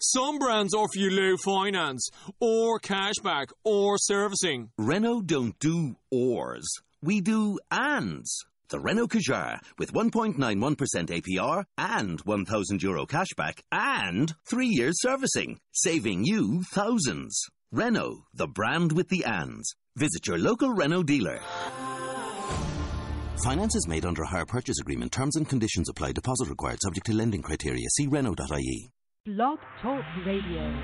Some brands offer you low finance, or cashback, or servicing. Renault don't do ors. We do ands. The Renault Kadjar with 1.91% APR and 1,000 euro cashback and three years servicing, saving you thousands. Renault, the brand with the ands. Visit your local Renault dealer. Finance is made under a hire purchase agreement. Terms and conditions apply. Deposit required subject to lending criteria. See Renault.ie. Blog Talk Radio.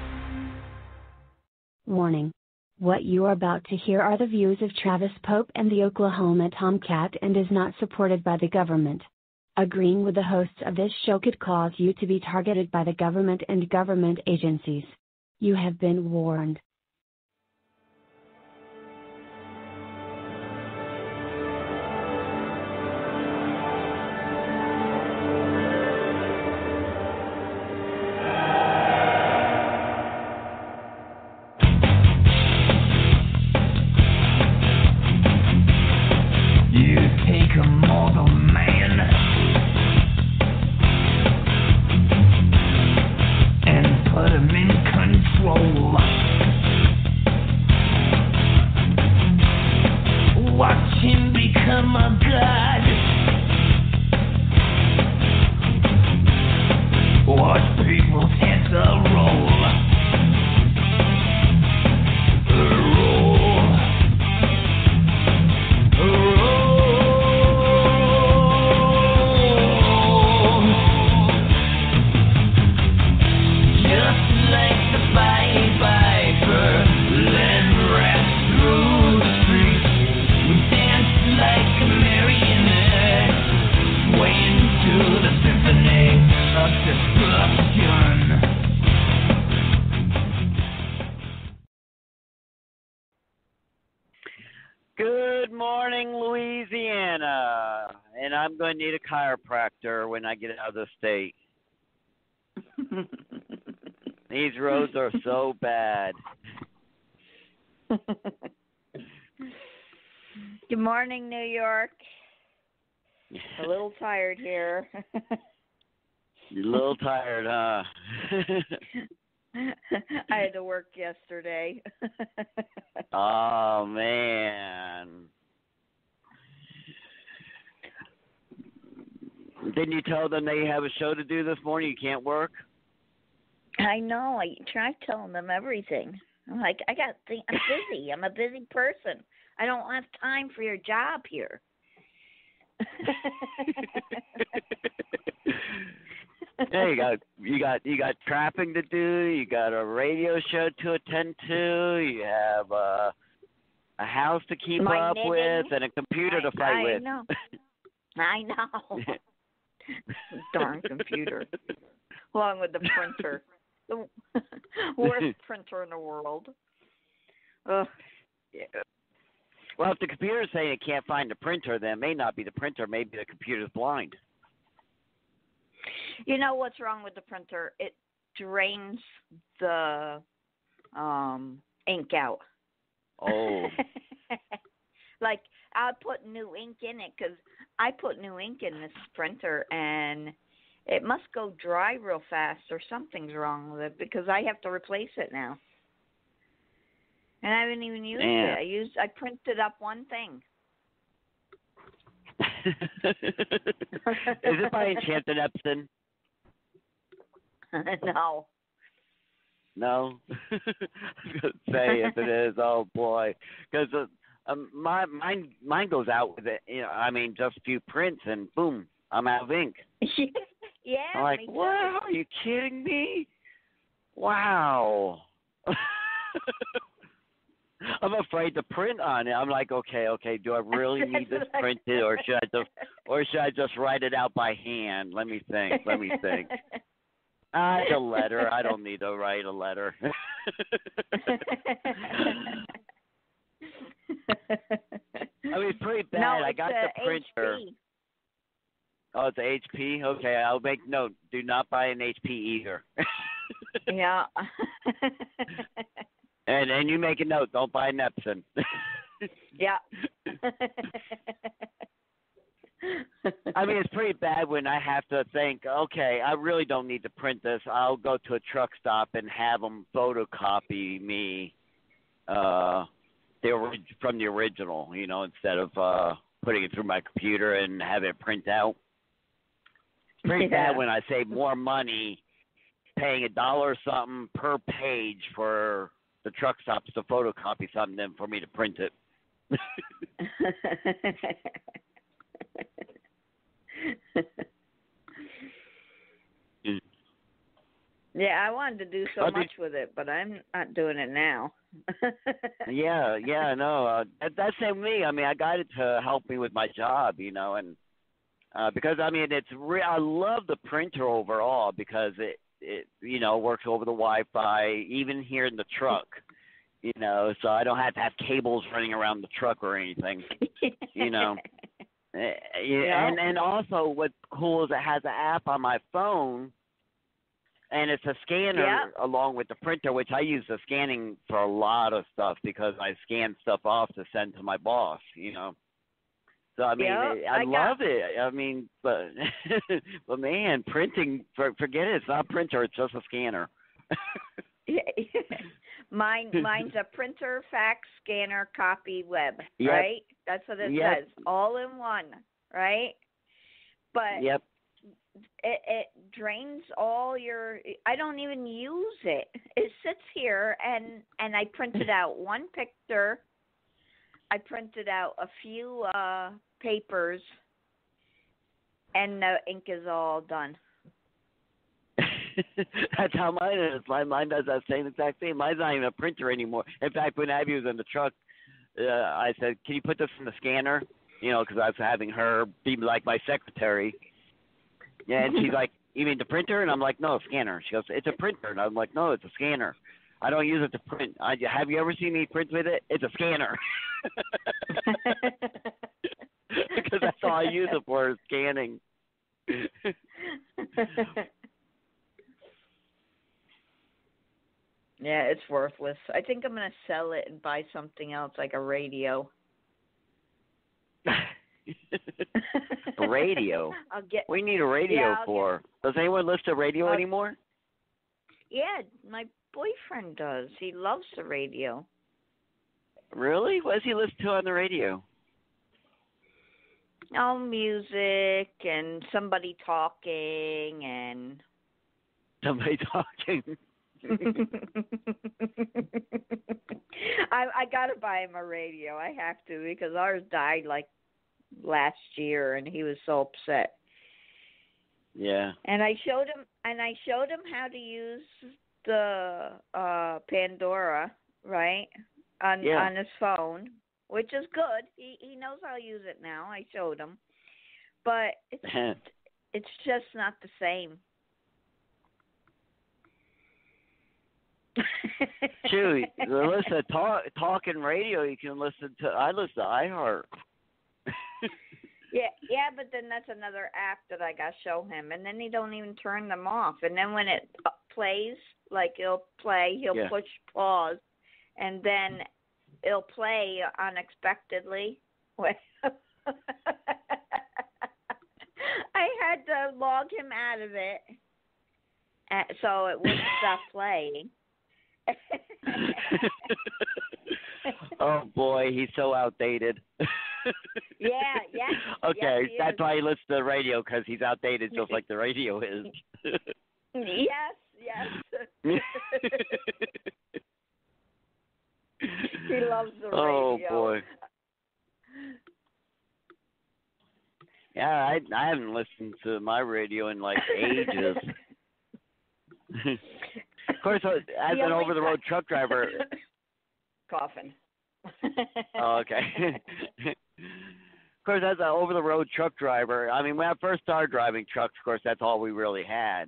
Warning. What you are about to hear are the views of Travis Pope and the Oklahoma Tomcat and is not supported by the government. Agreeing with the hosts of this show could cause you to be targeted by the government and government agencies. You have been warned. Need a chiropractor when I get out of the state. These roads are so bad. Good morning, New York. A little tired here. You're a little tired, huh? I had to work yesterday. oh, man. Didn't you tell them they have a show to do this morning? You can't work? I know. I try telling them everything. I'm like, I got. Th- I'm busy. I'm a busy person. I don't have time for your job here. yeah, you got you got you got trapping to do. You got a radio show to attend to. You have uh, a house to keep My up knitting. with, and a computer to fight with. I with. know. I know. Darn computer. Along with the printer. The worst printer in the world. Ugh. Yeah. Well, if the computer's saying it can't find the printer, then it may not be the printer. Maybe the computer's blind. You know what's wrong with the printer? It drains the um ink out. Oh, like I put new ink in it because I put new ink in this printer and it must go dry real fast or something's wrong with it because I have to replace it now. And I haven't even used it. I used I printed up one thing. is it by Enchanted Epson? no. No. I was gonna say if it is, oh boy, because uh, um, my mine mine goes out with it. You know, I mean, just a few prints and boom, I'm out of ink. yeah. I'm like, wow, are you kidding me? Wow. I'm afraid to print on it. I'm like, okay, okay, do I really need this printed, or should I just, or should I just write it out by hand? Let me think. Let me think. I a letter. I don't need to write a letter. I mean, it's pretty bad. no, I got the printer. HP. Oh, it's a HP. Okay, I'll make note. Do not buy an HP either. Yeah. and and you make a note. Don't buy an Epson. yeah. I mean, it's pretty bad when I have to think, okay, I really don't need to print this. I'll go to a truck stop and have them photocopy me uh the orig- from the original, you know, instead of uh putting it through my computer and have it print out. It's pretty Yeah. bad when I save more money paying a dollar or something per page for the truck stops to photocopy something than for me to print it. Mm. Yeah, I wanted to do so Oh, did- much with it, but I'm not doing it now. yeah, yeah, no, uh, that, that's same me. I mean, I got it to help me with my job, you know, and uh, because I mean, it's re- I love the printer overall because it it you know works over the Wi-Fi, even here in the truck, you know, so I don't have to have cables running around the truck or anything, you know. Eh, Yeah. And and also what's cool is it has an app on my phone and it's a scanner Yeah. along with the printer, which I use the scanning for a lot of stuff because I scan stuff off to send to my boss, you know. So I mean, Yeah, I, I love got- it. I mean, but but man, printing for, forget it. It's not a printer. It's just a scanner. Mine, mine's a printer, fax, scanner, copy, web. Yep. Right? That's what it Yep. says, all in one. Right? But yep. It, it drains all your. I don't even use it. It sits here, and and I printed out one picture. I printed out a few uh papers, and the ink is all done. That's how mine is. My mine does that same exact thing. Mine's not even a printer anymore. In fact, when Abby was in the truck, uh, I said, "Can you put this in the scanner?" You know, because I was having her be like my secretary. Yeah, and she's like, "You mean the printer?" And I'm like, "No, scanner." She goes, "It's a printer," and I'm like, "No, it's a scanner. I don't use it to print. I, have you ever seen me print with it? It's a scanner." because that's all I use it for is scanning. yeah, it's worthless. I think I'm gonna sell it and buy something else like a radio. A radio. Get. We need a radio Yeah, for. Does anyone listen to radio I'll- anymore? Yeah, my boyfriend does. He loves the radio. Really? What does he listen to on the radio? Oh, music and somebody talking and. Somebody talking. I I gotta buy him a radio. I have to because ours died like last year, and he was so upset. Yeah. And I showed him and I showed him how to use the uh Pandora, right? On Yeah. on his phone, which is good. He he knows how to use it now. I showed him. But it's it's just not the same. Shoot, listen talk talking radio. You can listen to. I listen to iHeart. Yeah, yeah, but then that's another app that I got to show him, and then he don't even turn them off. And then when it uh, plays, like it'll play, he'll Yeah. push pause, and then it'll play unexpectedly. I had to log him out of it, so it wouldn't stop playing. Oh boy, he's so outdated. Yeah, yeah, Okay, yes, that's is. why he listens to the radio because he's outdated, just like the radio is. yes, yes. he loves the radio. oh boy. Yeah, I I haven't listened to my radio in like ages. of course, uh, as The an over-the-road truck driver. Coffin. oh, okay. of course, as an over-the-road truck driver, I mean, when I first started driving trucks, of course, that's all we really had,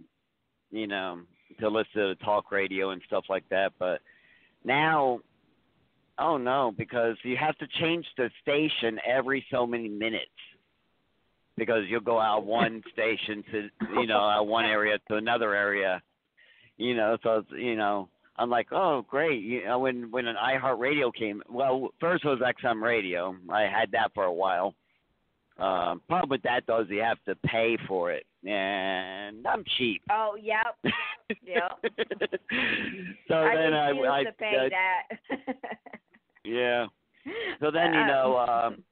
you know, to listen to talk radio and stuff like that. But now, oh no, because you have to change the station every so many minutes. Because you'll go out one station to, you know, out one area to another area, you know. So it's, you know, I'm like, oh great. You know, when when an iHeart Radio came, well, first was XM Radio. I had that for a while, Um, problem with that though is you have to pay for it, and I'm cheap. Oh, yep. Yep. so I then I, I, to pay I that. yeah. So then you know, Uh, um,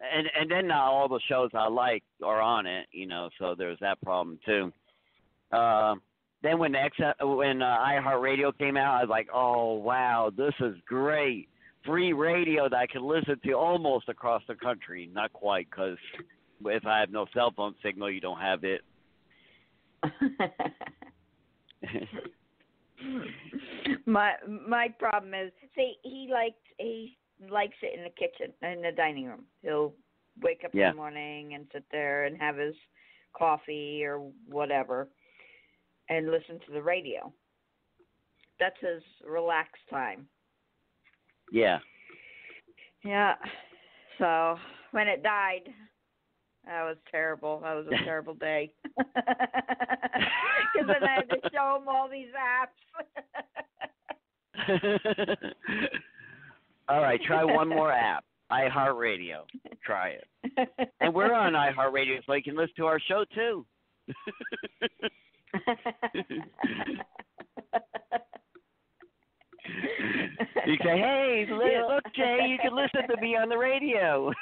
and and then not all the shows I like are on it, you know. So there's that problem too. Um, then when the X, when uh, iHeartRadio came out, I was like, oh wow, this is great, free radio that I can listen to almost across the country. Not quite, because if I have no cell phone signal, you don't have it. my my problem is see he likes he likes it in the kitchen in the dining room. He'll wake up Yeah. in the morning and sit there and have his coffee or whatever and listen to the radio. That's his relaxed time. yeah. Yeah. So when it died, that was terrible. That was a terrible day. Because then I had to show him all these apps. All right, try one more app. iHeartRadio. Try it. And we're on iHeartRadio, so you can listen to our show too. You say, "Hey, li- look, Jay, you can listen to me on the radio."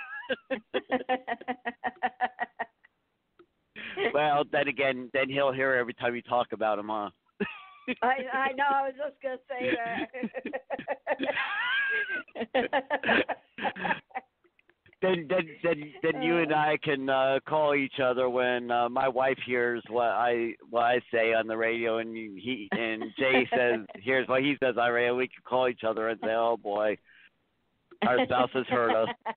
well, then again, then he'll hear every time you talk about him, huh? I I know. I was just gonna say that. then then then then you and I can uh call each other when uh, my wife hears what I what I say on the radio and he and Jay says here's what he says on radio. We can call each other and say, "Oh boy, our spouse has heard us."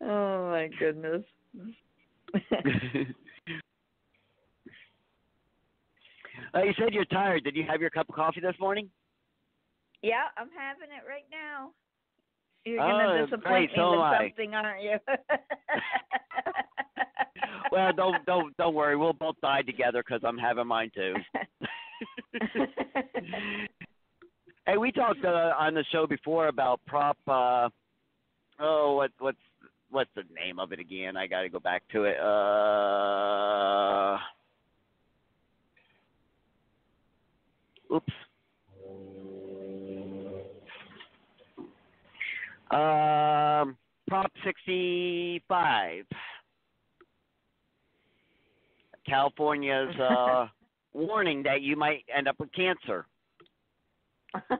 oh my goodness. uh, you said you're tired. Did you have your cup of coffee this morning? Yeah, I'm having it right now. You're Oh, gonna disappoint great, me so with I. something, aren't you? Well, don't don't don't worry. We'll both die together because I'm having mine too. hey, we talked uh, on the show before about prop. Uh, oh, what what's what's the name of it again? I got to go back to it. Uh, oops. Um, Prop 65. California's uh, warning that you might end up with cancer.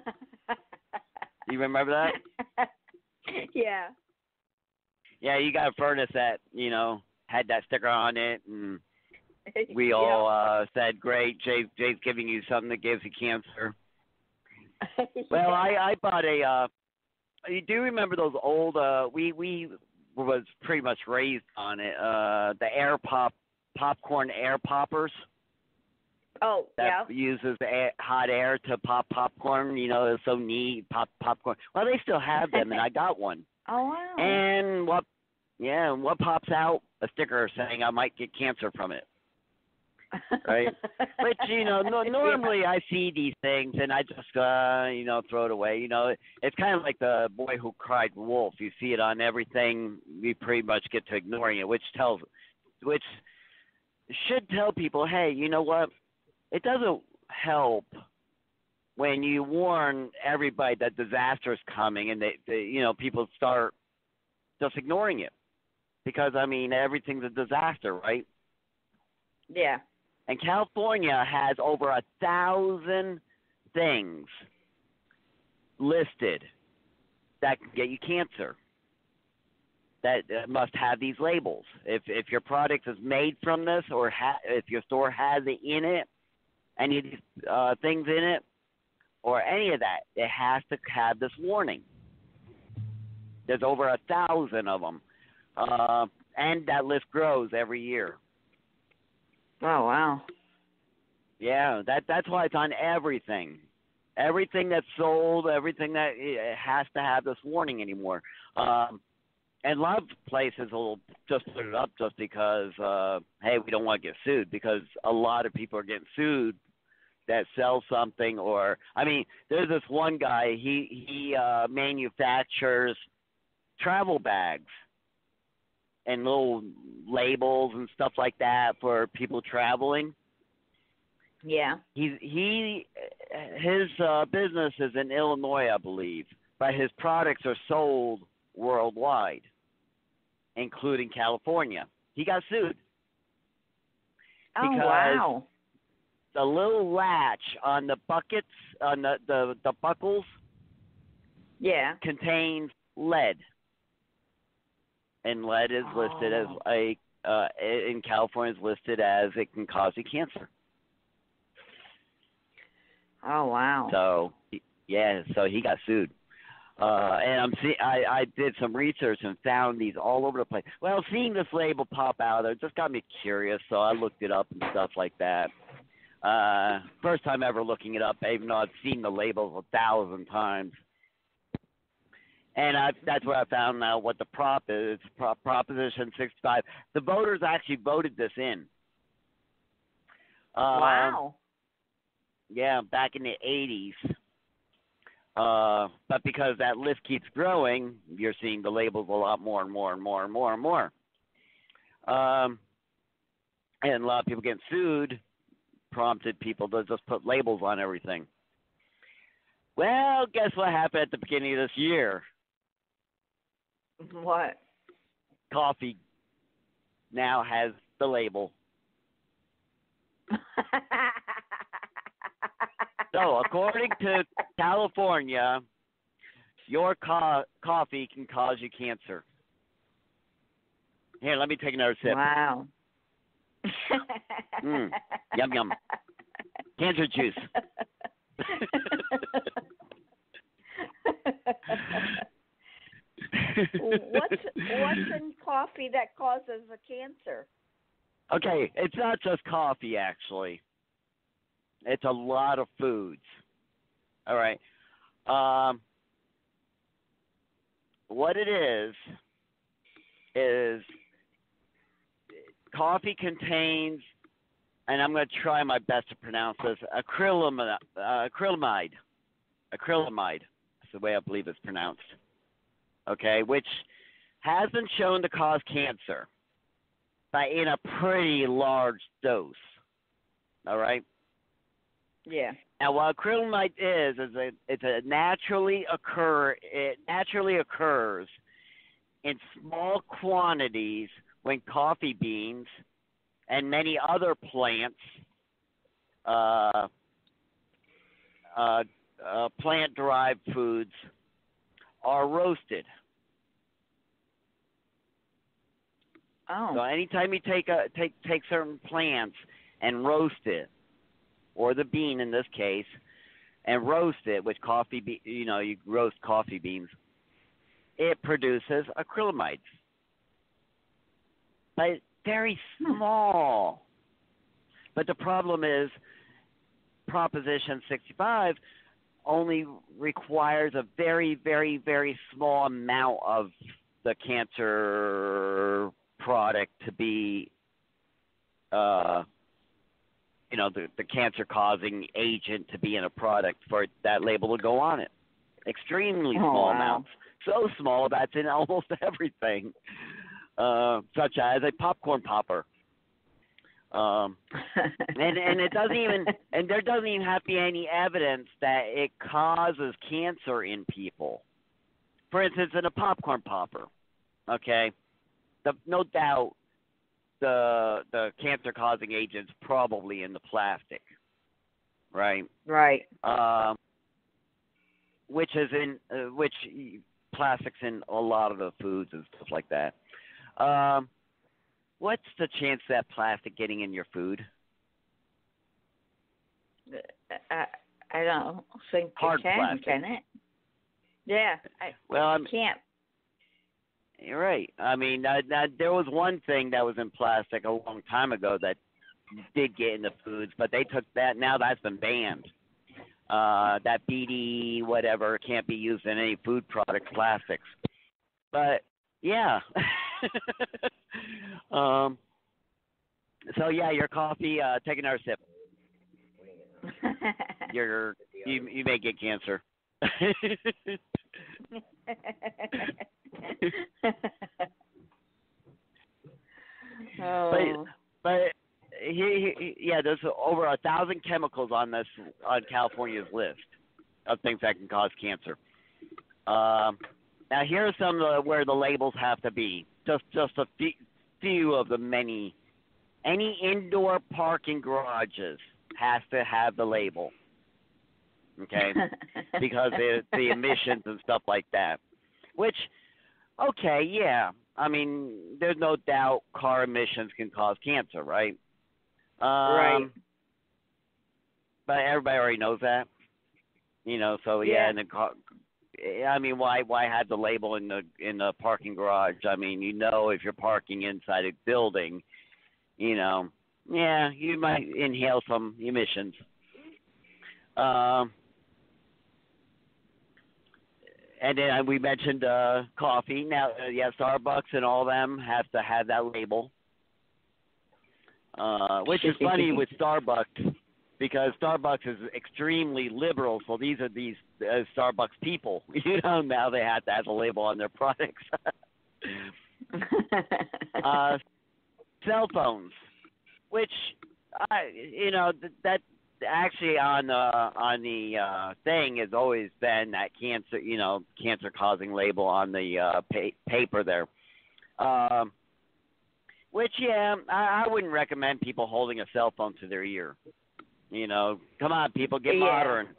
You remember that? yeah. Yeah, you got a furnace that you know had that sticker on it, and we all uh, said, "Great, Jay, Jay's giving you something that gives you cancer." Well, I I bought a. uh You do remember those old? uh We we was pretty much raised on it. Uh The air pop popcorn air poppers. Oh, yeah. that uses air, hot air to pop popcorn. You know, it's so neat. Pop popcorn. Well, they still have them, and I got one. Oh wow. And what? Yeah, and what pops out? A sticker saying I might get cancer from it. Right. But you know, no, normally I see these things and I just uh, you know, throw it away. You know, it's kind of like the boy who cried wolf. You see it on everything. We pretty much get to ignoring it, which tells, which should tell people, hey, you know what? It doesn't help when you warn everybody that disaster is coming and they, they you know people start just ignoring it because I mean everything's a disaster, right? yeah. And California has over a thousand things listed that can get you cancer. That must have these labels. If if your product is made from this, or ha- if your store has it in it, any of these uh, things in it, or any of that, it has to have this warning. There's over a thousand of them, uh, and that list grows every year. Oh wow. Yeah, that that's why it's on everything. Everything that's sold, everything that it has to have this warning anymore. Um, and a lot of places will just put it up just because, uh, hey, we don't want to get sued because a lot of people are getting sued that sell something or I mean, there's this one guy, he he uh manufactures travel bags and little labels and stuff like that for people traveling. Yeah. He he his uh business is in Illinois, I believe, but his products are sold worldwide, including California. He got sued. Oh wow. The little latch on the buckets on the the, the buckles Yeah. contains lead, and lead is listed as Oh. a uh, in California is listed as it can cause you cancer. Oh wow. So yeah, so he got sued. Uh, and I'm see I, I did some research and found these all over the place. Well, seeing this label pop out there just got me curious, so I looked it up and stuff like that. Uh, first time ever looking it up, even though I've seen the labels a thousand times. And I, that's where I found out what the prop is. Prop, Proposition 65. The voters actually voted this in. Um, wow. yeah, back in the 80s. Uh, but because that list keeps growing, you're seeing the labels a lot more and more and more and more and more. Um, and a lot of people getting sued prompted people to just put labels on everything. Well, guess what happened at the beginning of this year? What? Coffee now has the label. So, according to California, your co- coffee can cause you cancer. Here, let me take another sip. wow. Mm. Yum, yum. Cancer juice. what's what's in coffee that causes a cancer? okay, it's not just coffee, actually. It's a lot of foods. All right. Um, what it is is coffee contains, and I'm going to try my best to pronounce this, acrylamide. Uh, acrylamide. Acrylamide. That's the way I believe it's pronounced. Okay, which has been shown to cause cancer, but in a pretty large dose. All right. Yeah. Now, what acrylamide is is a, it's a naturally occur it naturally occurs in small quantities when coffee beans and many other plants uh, uh, uh, plant derived foods are roasted. Oh. So anytime you take a take take certain plants and roast it, or the bean in this case, and roast it with coffee, be- you know, you roast coffee beans, it produces acrylamides, but very hmm. small. But the problem is, Proposition 65 only requires a very, very, very small amount of the cancer product to be, uh, you know, the, the cancer causing agent to be in a product for that label to go on it. Extremely Oh, small wow. amounts. So small that's in almost everything, uh, such as a popcorn popper. Um, and and it doesn't even and there doesn't even have to be any evidence that it causes cancer in people. For instance, in a popcorn popper, okay, the no doubt the the cancer causing agent's probably in the plastic, right? right. Um, which is in uh, which plastics in a lot of the foods and stuff like that. Um, what's the chance of that plastic getting in your food? I, I don't think Hard can, plastic. can it? Yeah, I Well, I'm, can't. You're right. I mean, uh, uh, there was one thing that was in plastic a long time ago that did get into foods, but they took that. Now that's been banned. Uh, that BD whatever can't be used in any food product plastics. But yeah. um. So yeah, your coffee. Uh, take another sip. you're you you may get cancer. oh. But he, he, yeah, there's over a thousand chemicals on this on California's list of things that can cause cancer. Um, now here are some uh, where the labels have to be. Just just a few, few of the many. Any indoor parking garages has to have the label. Okay, because the the emissions and stuff like that. Which, okay, yeah. I mean, there's no doubt car emissions can cause cancer, right? Um, Right. But everybody already knows that. You know, so yeah, Yeah. and the car. I mean, why why have the label in the in the parking garage? I mean, you know, if you're parking inside a building, you know, yeah, you might inhale some emissions. Um, and then uh, we mentioned uh, coffee. Now, uh, yeah, Starbucks and all them have to have that label, uh, which is funny with Starbucks because Starbucks is extremely liberal. So these are these uh, Starbucks people. You know, now they have to have a label on their products. uh, cell phones, which I, you know, th- that actually on the on the uh, thing has always been that cancer, you know, cancer causing label on the uh, pa- paper there. Um, which yeah, I, I wouldn't recommend people holding a cell phone to their ear. You know, come on, people, get Yeah. modern.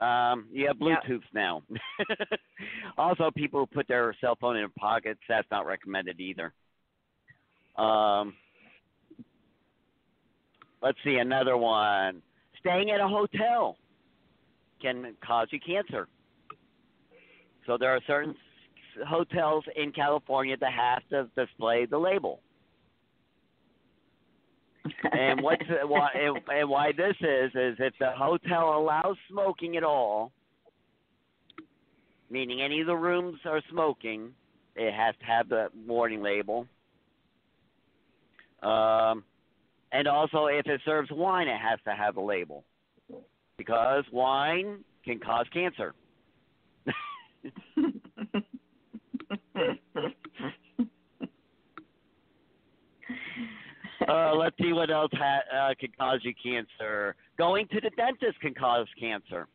Um, you have Yeah. Bluetooth now. also, people who put their cell phone in their pockets, that's not recommended either. Um, let's see, another one. Staying at a hotel can cause you cancer. So there are certain hotels in California that have to display the label. And what's why and, and why this is is if the hotel allows smoking at all, meaning any of the rooms are smoking, it has to have the warning label. Um, and also, if it serves wine, it has to have a label because wine can cause cancer. Uh, let's see what else ha- uh, can cause you cancer. Going to the dentist can cause cancer.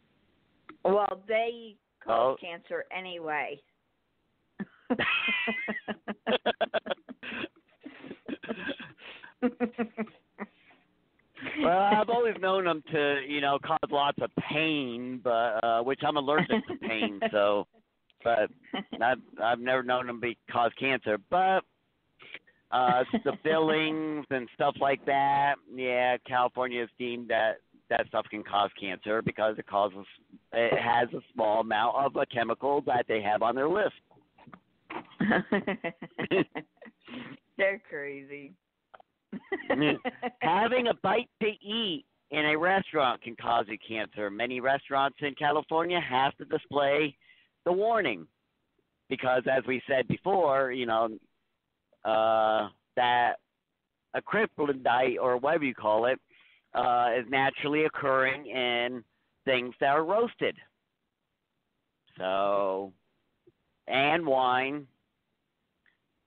well, they cause Oh. cancer anyway. Well, I've always known them to, you know, cause lots of pain, but uh, which I'm allergic to pain, so. But I've I've never known them be cause cancer, but uh, the fillings and stuff like that. Yeah, California has deemed that that stuff can cause cancer because it causes it has a small amount of a chemical that they have on their list. They're crazy. Having a bite to eat in a restaurant can cause you cancer. Many restaurants in California have to display the warning because, as we said before, you know uh, that a kryptonite or whatever you call it uh, is naturally occurring in things that are roasted. So, and wine.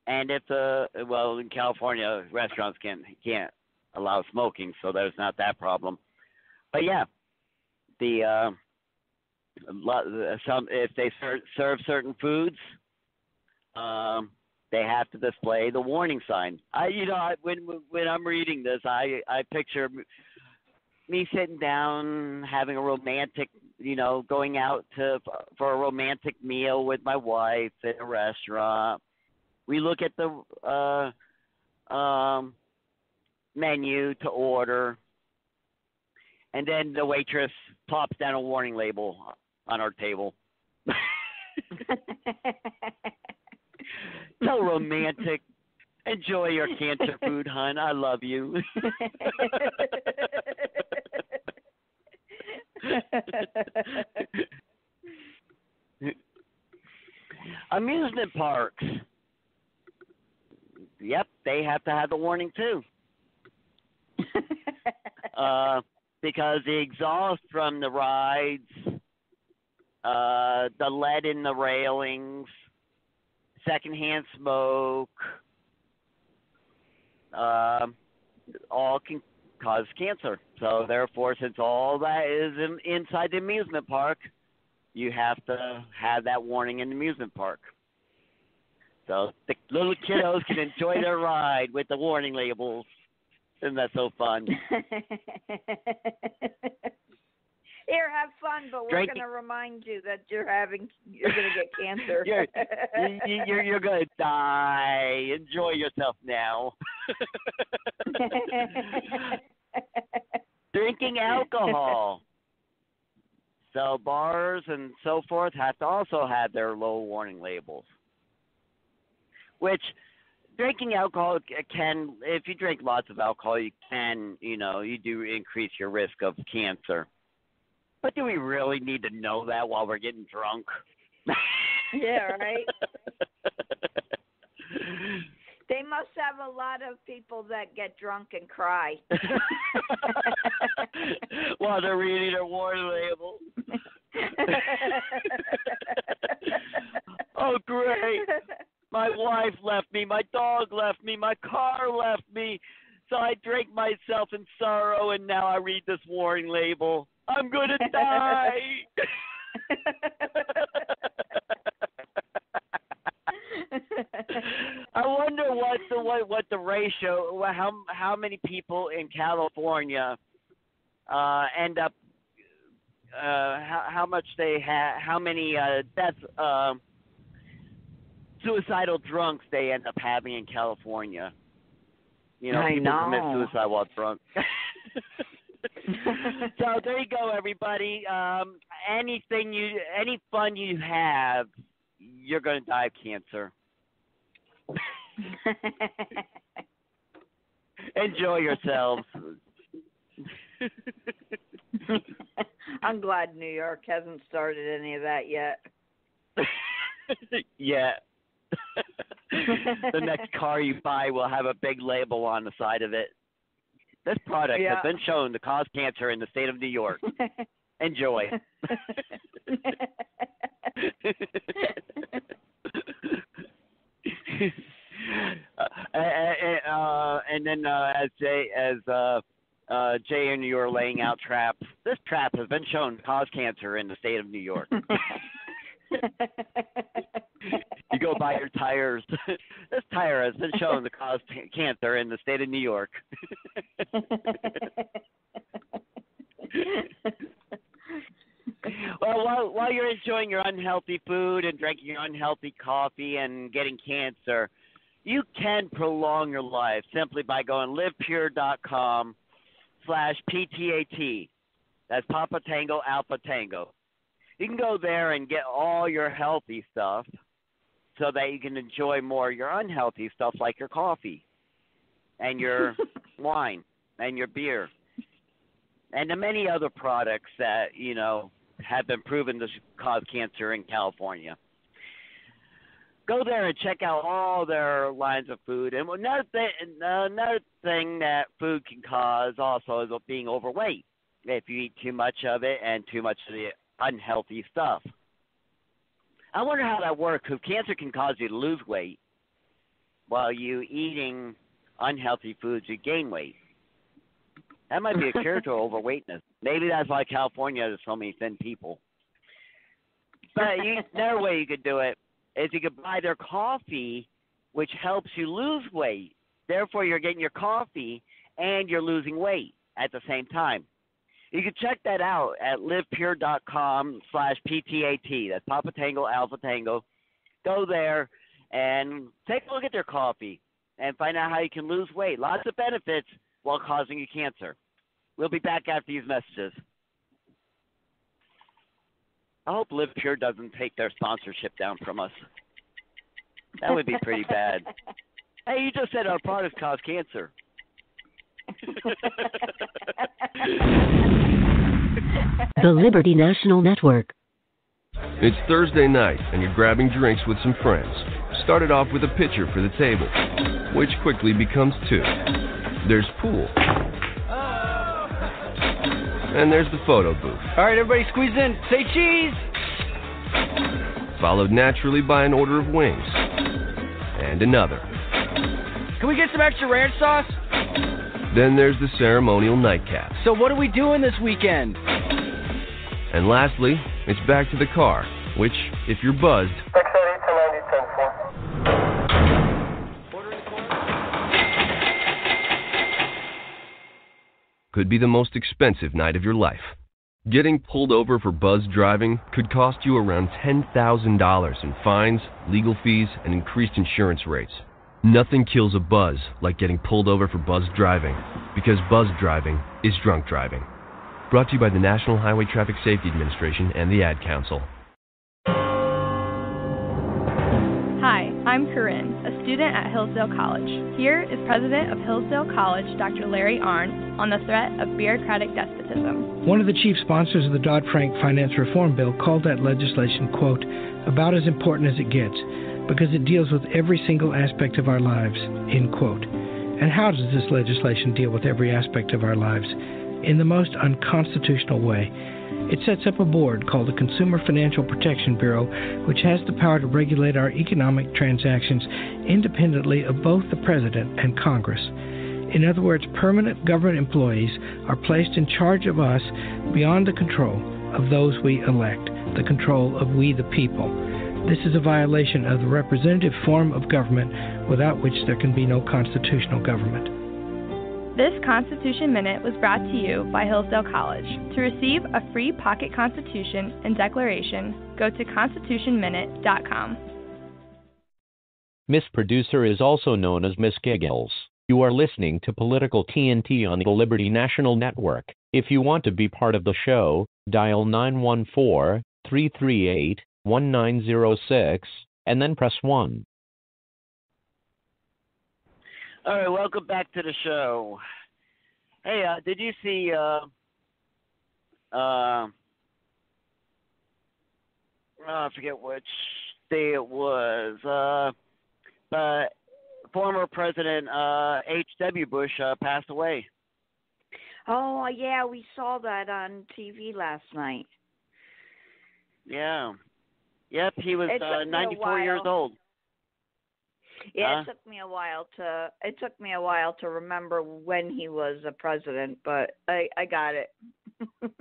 And if the well in California restaurants can't can't allow smoking, so there's not that problem. But yeah, the uh, some if they ser- serve certain foods, um, they have to display the warning sign. I you know I, when when I'm reading this, I I picture me sitting down having a romantic you know going out to for a romantic meal with my wife at a restaurant we look at the uh, um, menu to order, and then the waitress pops down a warning label on our table. so romantic. Enjoy your cancer food, hun. I love you. Amusement parks. Yep, they have to have the warning too. Uh, because the exhaust from the rides, uh, the lead in the railings, secondhand smoke, um, all can cause cancer. So therefore, since all that is in, inside the amusement park, you have to have that warning in the amusement park. So the little kiddos can enjoy their ride with the warning labels. Isn't that so fun? Here, have fun, but we're going to remind you that you're having you're going to get cancer. You're you- you're you're gonna die. Enjoy yourself now. Drinking alcohol. So bars and so forth have to also have their low warning labels. Which drinking alcohol can, if you drink lots of alcohol, you can, you know, you do increase your risk of cancer. But do we really need to know that while we're getting drunk? Yeah, right. they must have a lot of people that get drunk and cry. while they're reading their warning label. oh, great. My wife left me. My dog left me. My car left me. So I drank myself in sorrow, and now I read this warning label. I'm going to die. I wonder what the what, what the ratio how how many people in California uh end up uh how how much they have how many uh deaths um suicidal drunks they end up having in California. You know, I people commit know. suicide while drunk. so there you go, everybody. Um, anything you, any fun you have, you're going to die of cancer. Enjoy yourselves. I'm glad New York hasn't started any of that yet. yeah. The next car you buy will have a big label on the side of it. This product Yeah. has been shown to cause cancer in the state of New York. Enjoy. uh, and, uh, and then uh, as Jay as uh, uh, Jay and you are laying out traps, this trap has been shown to cause cancer in the state of New York. You go buy your tires. this tire has been shown to cause cancer in the state of New York. well, while while you're enjoying your unhealthy food and drinking your unhealthy coffee and getting cancer, you can prolong your life simply by going livepure.com slash PTAT. That's Papa Tango Alpha Tango. You can go there and get all your healthy stuff so that you can enjoy more of your unhealthy stuff like your coffee and your wine and your beer and the many other products that, you know, have been proven to cause cancer in California. Go there and check out all their lines of food. And another thing, another thing that food can cause also is being overweight. If you eat too much of it and too much of the unhealthy stuff. I wonder how that works because cancer can cause you to lose weight while you eating unhealthy foods, you gain weight. That might be a cure to overweightness. Maybe that's why California has so many thin people. But you, another way you could do it is you could buy their coffee, which helps you lose weight. Therefore, you're getting your coffee and you're losing weight at the same time. You can check that out at livepure.com slash PTAT. That's Papa Tango Alpha Tango. Go there and take a look at their coffee and find out how you can lose weight. Lots of benefits while causing you cancer. We'll be back after these messages. I hope Live Pure doesn't take their sponsorship down from us. That would be pretty bad. Hey, you just said our products cause cancer. The Liberty National Network. It's Thursday night, and you're grabbing drinks with some friends. Started off with a pitcher for the table, which quickly becomes two. There's pool. And there's the photo booth. All right, everybody squeeze in. Say cheese. Followed naturally by an order of wings. And another. Can we get some extra ranch sauce? Then there's the ceremonial nightcap. So what are we doing this weekend? And lastly, it's back to the car, which, if you're buzzed, could be the most expensive night of your life. Getting pulled over for buzz driving could cost you around $10,000 in fines, legal fees, and increased insurance rates. Nothing kills a buzz like getting pulled over for buzz driving, because buzz driving is drunk driving. Brought to you by the National Highway Traffic Safety Administration and the Ad Council. Hi, I'm Corinne, a student at Hillsdale College. Here is President of Hillsdale College, Dr. Larry Arnn, on the threat of bureaucratic despotism. One of the chief sponsors of the Dodd Frank Finance Reform Bill called that legislation, quote, about as important as it gets, because it deals with every single aspect of our lives, end quote. And how does this legislation deal with every aspect of our lives? In the most unconstitutional way. It sets up a board called the Consumer Financial Protection Bureau, which has the power to regulate our economic transactions independently of both the President and Congress. In other words, permanent government employees are placed in charge of us beyond the control of those we elect, the control of we the people. This is a violation of the representative form of government without which there can be no constitutional government. This Constitution Minute was brought to you by Hillsdale College. To receive a free pocket Constitution and Declaration, go to constitutionminute.com. Miss Producer is also known as Miss Giggles. You are listening to Political T&T on the Liberty National Network. If you want to be part of the show, dial 914 338 1906 and then press 1. All right, welcome back to the show. Hey, uh, did you see? Uh, uh, oh, I forget which day it was. Uh, but former President uh, H.W. Bush uh, passed away. Oh yeah, we saw that on TV last night. Yeah. Yep, he was uh, took me a 94 years old. Yeah, Huh? it took me a while to it took me a while to remember when he was a president, but I I got it.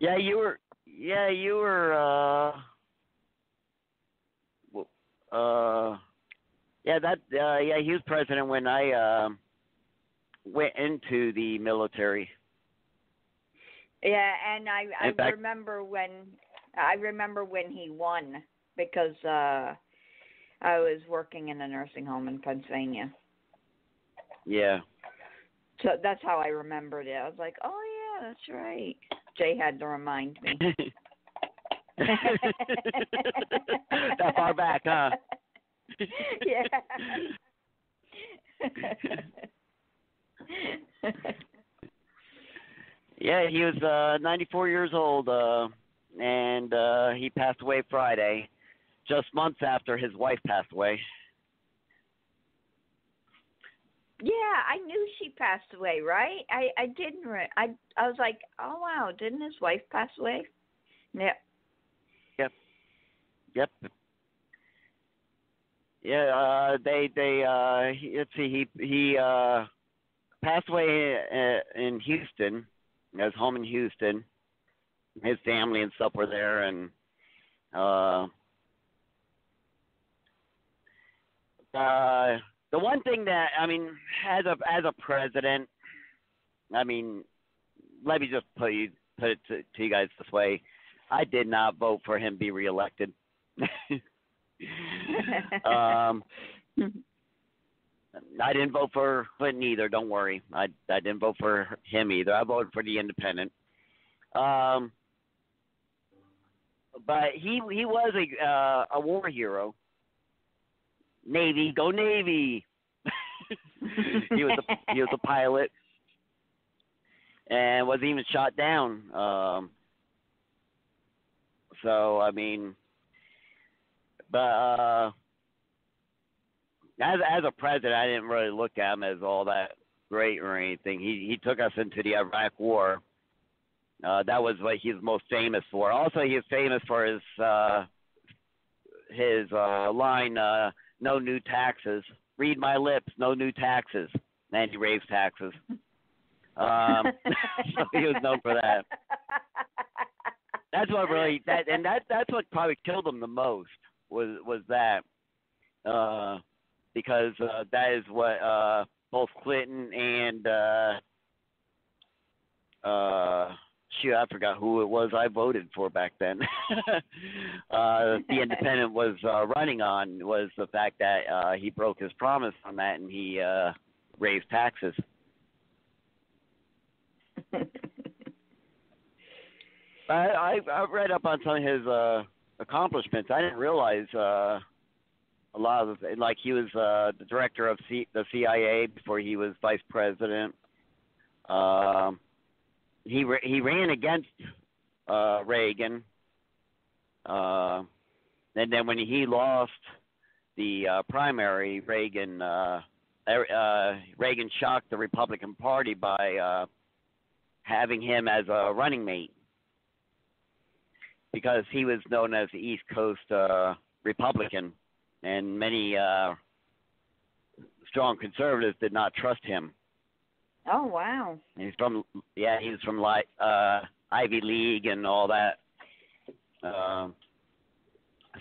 yeah, you were. Yeah, you were. uh Uh, yeah, that. Uh, yeah, he was president when I um went into the military. Yeah, and I I fact- remember when I remember when he won because uh I was working in a nursing home in Pennsylvania. Yeah. So that's how I remembered it. I was like, "Oh yeah, that's right." Jay had to remind me. that far back, huh? yeah. Yeah, he was uh 94 years old uh and uh he passed away Friday, just months after his wife passed away. Yeah, I knew she passed away, right? I I didn't. Re- I I was like, oh wow, didn't his wife pass away? Yeah. Yep. Yep. Yeah, uh they they uh he, let's see he he uh passed away uh, in Houston. His home in Houston. His family and stuff were there and uh uh the one thing that I mean as a as a president I mean let me just put you put it to, to you guys this way. I did not vote for him be reelected. um, I didn't vote for Clinton either. Don't worry, I I didn't vote for him either. I voted for the independent. Um, but he he was a uh, a war hero. Navy, go Navy! he was a, he was a pilot, and was even shot down. Um, so I mean, but uh, as as a president, I didn't really look at him as all that great or anything. He he took us into the Iraq War. Uh, that was what he's most famous for. Also, he's famous for his uh, his uh, line, uh, "No new taxes." Read my lips, no new taxes. And he raised taxes. Um, so he was known for that. That's what really that and that that's what probably killed him the most was was that. Uh, because uh, that is what uh, both Clinton and uh, uh, shoot, I forgot who it was I voted for back then. uh, the independent was uh, running on was the fact that uh, he broke his promise on that and he uh, raised taxes. I, I I read up on some of his uh, accomplishments. I didn't realize uh, a lot of like he was uh, the director of C- the CIA before he was vice president. Um, he ra- he ran against uh, Reagan, uh, and then when he lost the uh, primary, Reagan uh, er- uh, Reagan shocked the Republican Party by uh, having him as a running mate. Because he was known as the East Coast uh, Republican and many uh, strong conservatives did not trust him. Oh wow! He's from yeah, he's from like uh, Ivy League and all that. Uh,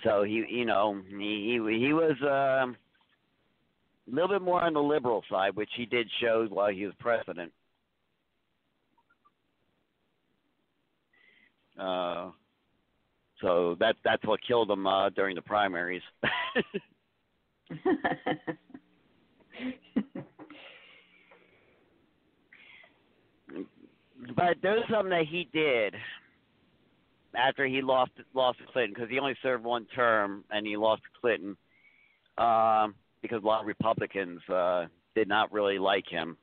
so he, you know, he he, he was uh, a little bit more on the liberal side, which he did show while he was president. Uh, so that that's what killed him uh, during the primaries. but there's something that he did after he lost lost to Clinton because he only served one term and he lost to Clinton um, because a lot of Republicans uh, did not really like him.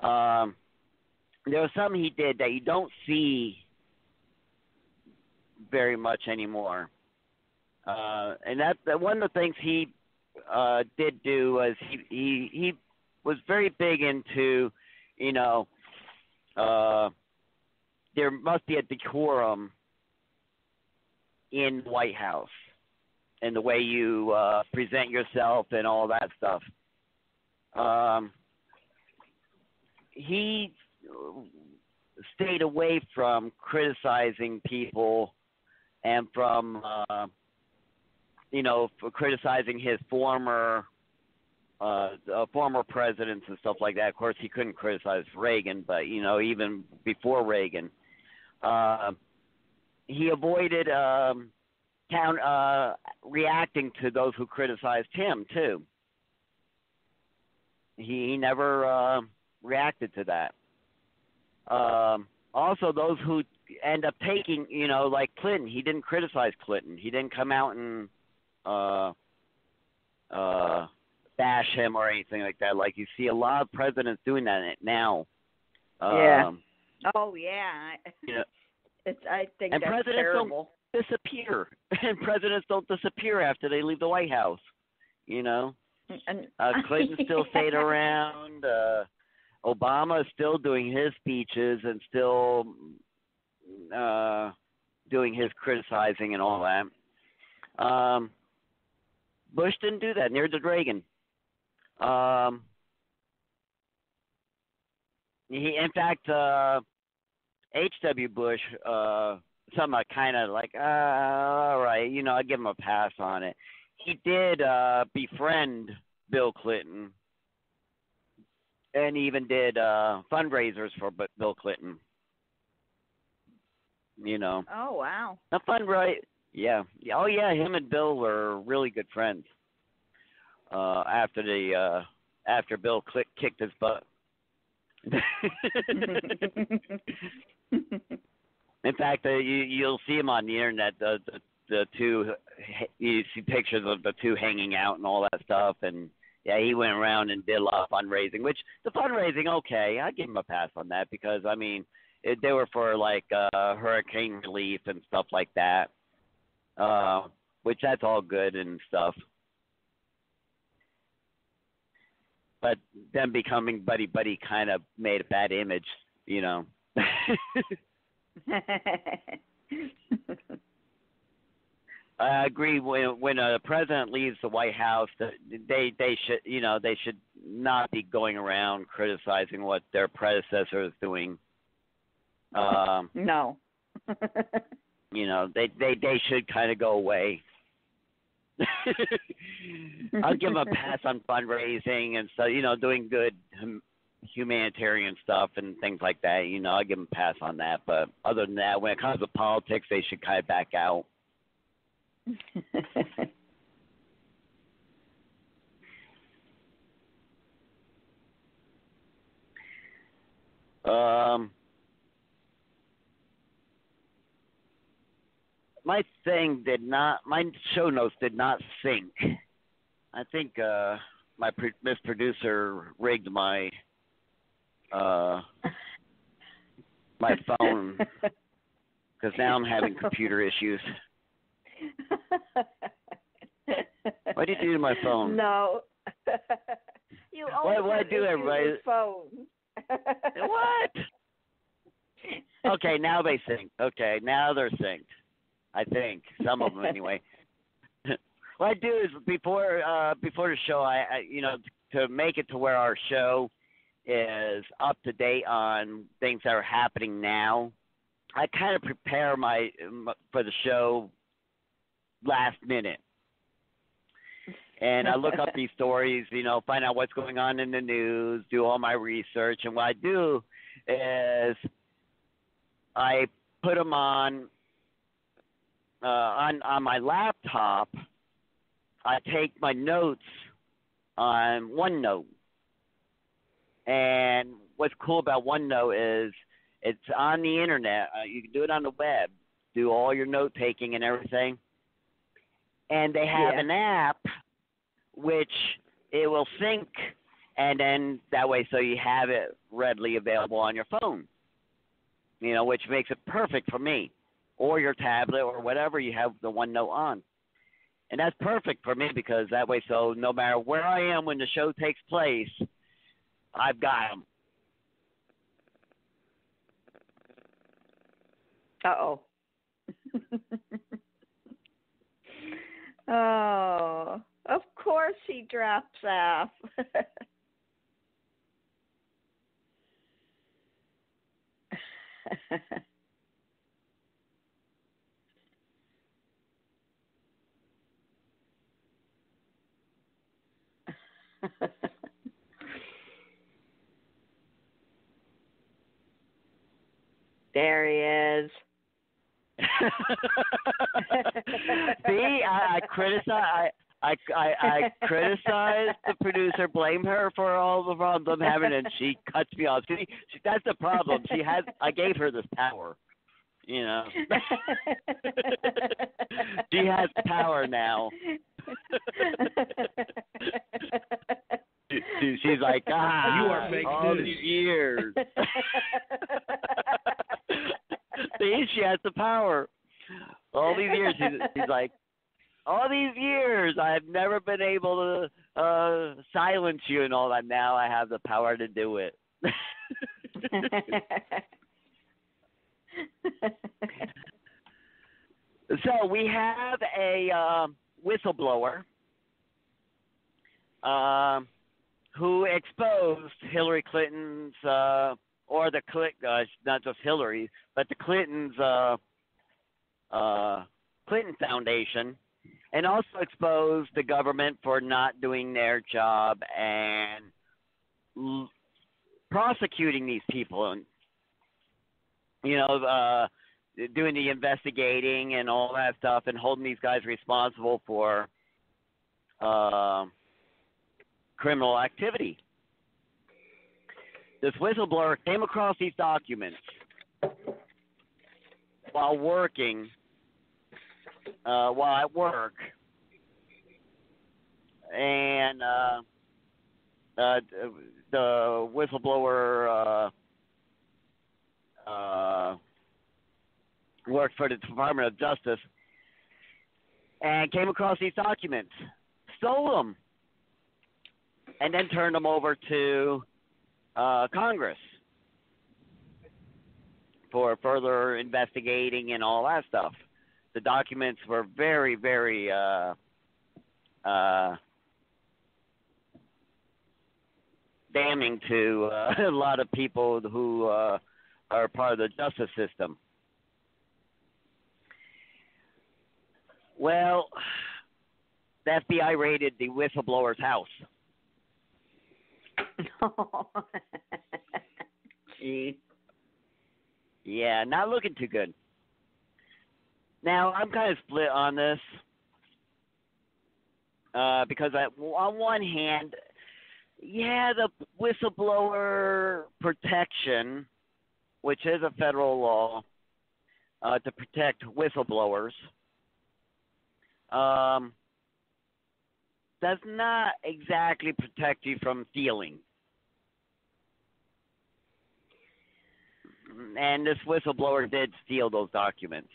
Um, there was something he did that you don't see very much anymore. Uh, and that, that one of the things he uh, did do was he, he he was very big into, you know, uh, there must be a decorum in White House and the way you uh, present yourself and all that stuff. Um, he stayed away from criticizing people and from uh, you know for criticizing his former uh, uh, former presidents and stuff like that. Of course, he couldn't criticize Reagan, but you know even before Reagan, uh, he avoided um, count, uh, reacting to those who criticized him too. He, he never uh, reacted to that. Um, also, those who end up taking, you know, like Clinton. He didn't criticize Clinton. He didn't come out and uh, uh, bash him or anything like that. Like you see a lot of presidents doing that now. Yeah. Um, oh yeah. you know, It's I think and that's presidents terrible. don't disappear, and presidents don't disappear after they leave the White House. You know, And, uh, Clinton still stayed around. Uh, Obama is still doing his speeches and still uh, doing his criticizing and all that. Um, Bush didn't do that. Neither did Reagan. Um, he, in fact, uh, H.W. Bush, uh, I kind of like, uh, all right, you know, I give him a pass on it. He did uh, befriend Bill Clinton, and even did uh, fundraisers for Bill Clinton. You know, oh wow. a fundraiser. Yeah. yeah. Oh yeah, him and Bill were really good friends. Uh, after the uh, after Bill click, kicked his butt. In fact, uh, you you'll see him on the internet. The the, the two you see pictures of the two hanging out and all that stuff. And yeah, he went around and did a lot of fundraising. Which the fundraising, okay, I give him a pass on that because I mean, it, they were for like uh, hurricane relief and stuff like that. Uh, which that's all good and stuff. but them becoming buddy buddy kind of made a bad image, you know. I agree. When when a president leaves the White House, that they they should you know they should not be going around criticizing what their predecessor is doing. Um, no. you know they they they should kind of go away. I'll give them a pass on fundraising and so you know doing good hum- humanitarian stuff and things like that. You know I'll give them a pass on that. But other than that, when it comes to politics, they should kind of back out. um, my thing did not. My show notes did not sync. I think uh, my pro- Miss Producer rigged my uh, my phone because now I'm having computer issues. What did you do to my phone? No. you always What- what I do, everybody? phone. what? Okay, now they sync. Okay, now they're synced. I think some of them anyway. what I do is before uh before the show, I, I you know to make it to where our show is up to date on things that are happening now. I kind of prepare my for the show last minute. And I look up these stories, you know, find out what's going on in the news, do all my research, and what I do is I put them on uh, on on my laptop. I take my notes on OneNote, and what's cool about OneNote is it's on the internet. Uh, you can do it on the web, do all your note taking and everything. And they have Yeah. an app which it will sync, and then that way, so you have it readily available on your phone. You know, which makes it perfect for me, or your tablet, or whatever you have the OneNote on. And that's perfect for me because that way, so no matter where I am when the show takes place, I've got them. Uh oh. oh, of course he drops off. there he is. See, I, I criticize. I, I, I, I criticize the producer, blame her for all the problems I'm having, and she cuts me off. See, she, that's the problem. She has. I gave her this power. You know, she has power now. She- she- She's like, ah, You are fake all news." these years. See, she has the power. All these years, she's, she's like, all these years, I've never been able to uh silence you and all that. Now I have the power to do it. So we have a um whistleblower um, who exposed Hillary Clinton's uh, or the Clint, uh, not just Hillary, but the Clintons uh, uh, Clinton Foundation, and also exposed the government for not doing their job and l- prosecuting these people and you know uh doing the investigating and all that stuff and holding these guys responsible for uh, criminal activity. This whistleblower came across these documents while working, uh, while at work, and uh, uh, the whistleblower uh, worked for the Department of Justice and came across these documents, stole them, and then turned them over to uh, Congress for further investigating and all that stuff. The documents were very, very uh, uh, damning to uh, a lot of people who uh, are part of the justice system. Well, the FBI raided the whistleblower's house. Gee. Yeah, not looking too good. Now I'm kind of split on this uh, because I, on one hand, yeah, the whistleblower protection, which is a federal law uh, to protect whistleblowers, um, does not exactly protect you from stealing. And this whistleblower did steal those documents.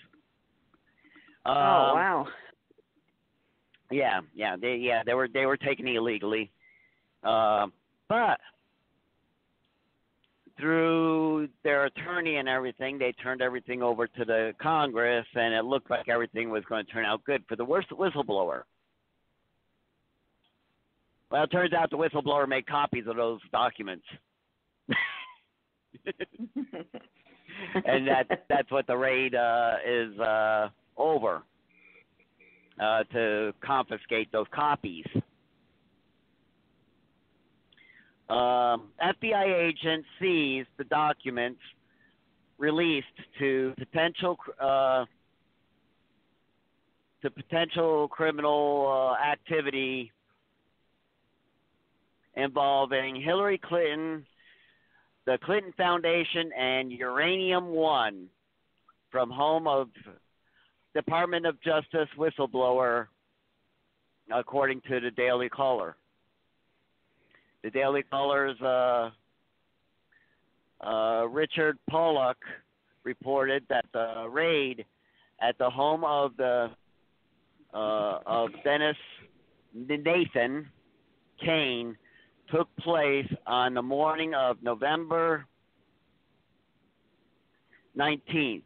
oh Um, wow. Yeah, yeah, they yeah they were they were taken illegally, uh, but through their attorney and everything, they turned everything over to the Congress, and it looked like everything was going to turn out good for the worst whistleblower. Well, it turns out the whistleblower made copies of those documents, and that that's what the raid uh, is uh, over uh, to confiscate those copies. Um, FBI agent sees the documents released to potential uh, to potential criminal uh, activity involving Hillary Clinton, the Clinton Foundation, and Uranium One from home of Department of Justice whistleblower, according to the Daily Caller. The Daily Caller's uh, uh, Richard Pollock reported that the raid at the home of the uh, of Dennis Nathan Cain took place on the morning of November 19th.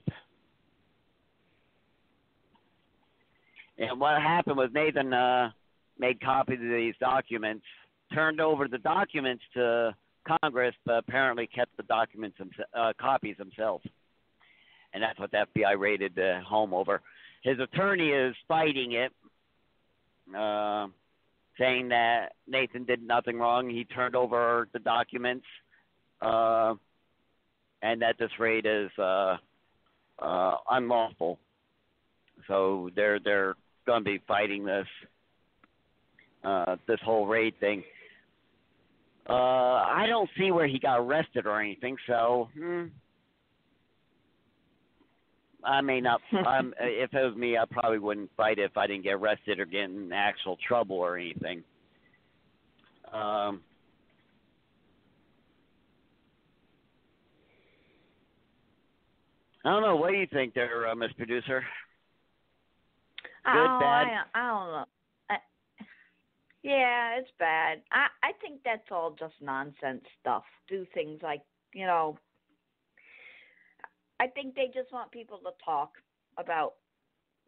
And what happened was Nathan uh, made copies of these documents, turned over the documents to Congress, but apparently kept the documents uh, copies himself. And that's what the FBI raided the home over. His attorney is fighting it, uh, saying that Nathan did nothing wrong. He turned over the documents, uh, and that this raid is uh, uh, unlawful. So they're they're going to be fighting this uh, this whole raid thing. Uh, I don't see where he got arrested or anything, so hmm, I may not. um, if it was me, I probably wouldn't fight if I didn't get arrested or get in actual trouble or anything. Um, I don't know. What do you think, there, uh, Miss Producer? Good, oh, bad? I, I don't know. Yeah, it's bad. I I think that's all just nonsense stuff. Do things like you know. I think they just want people to talk about.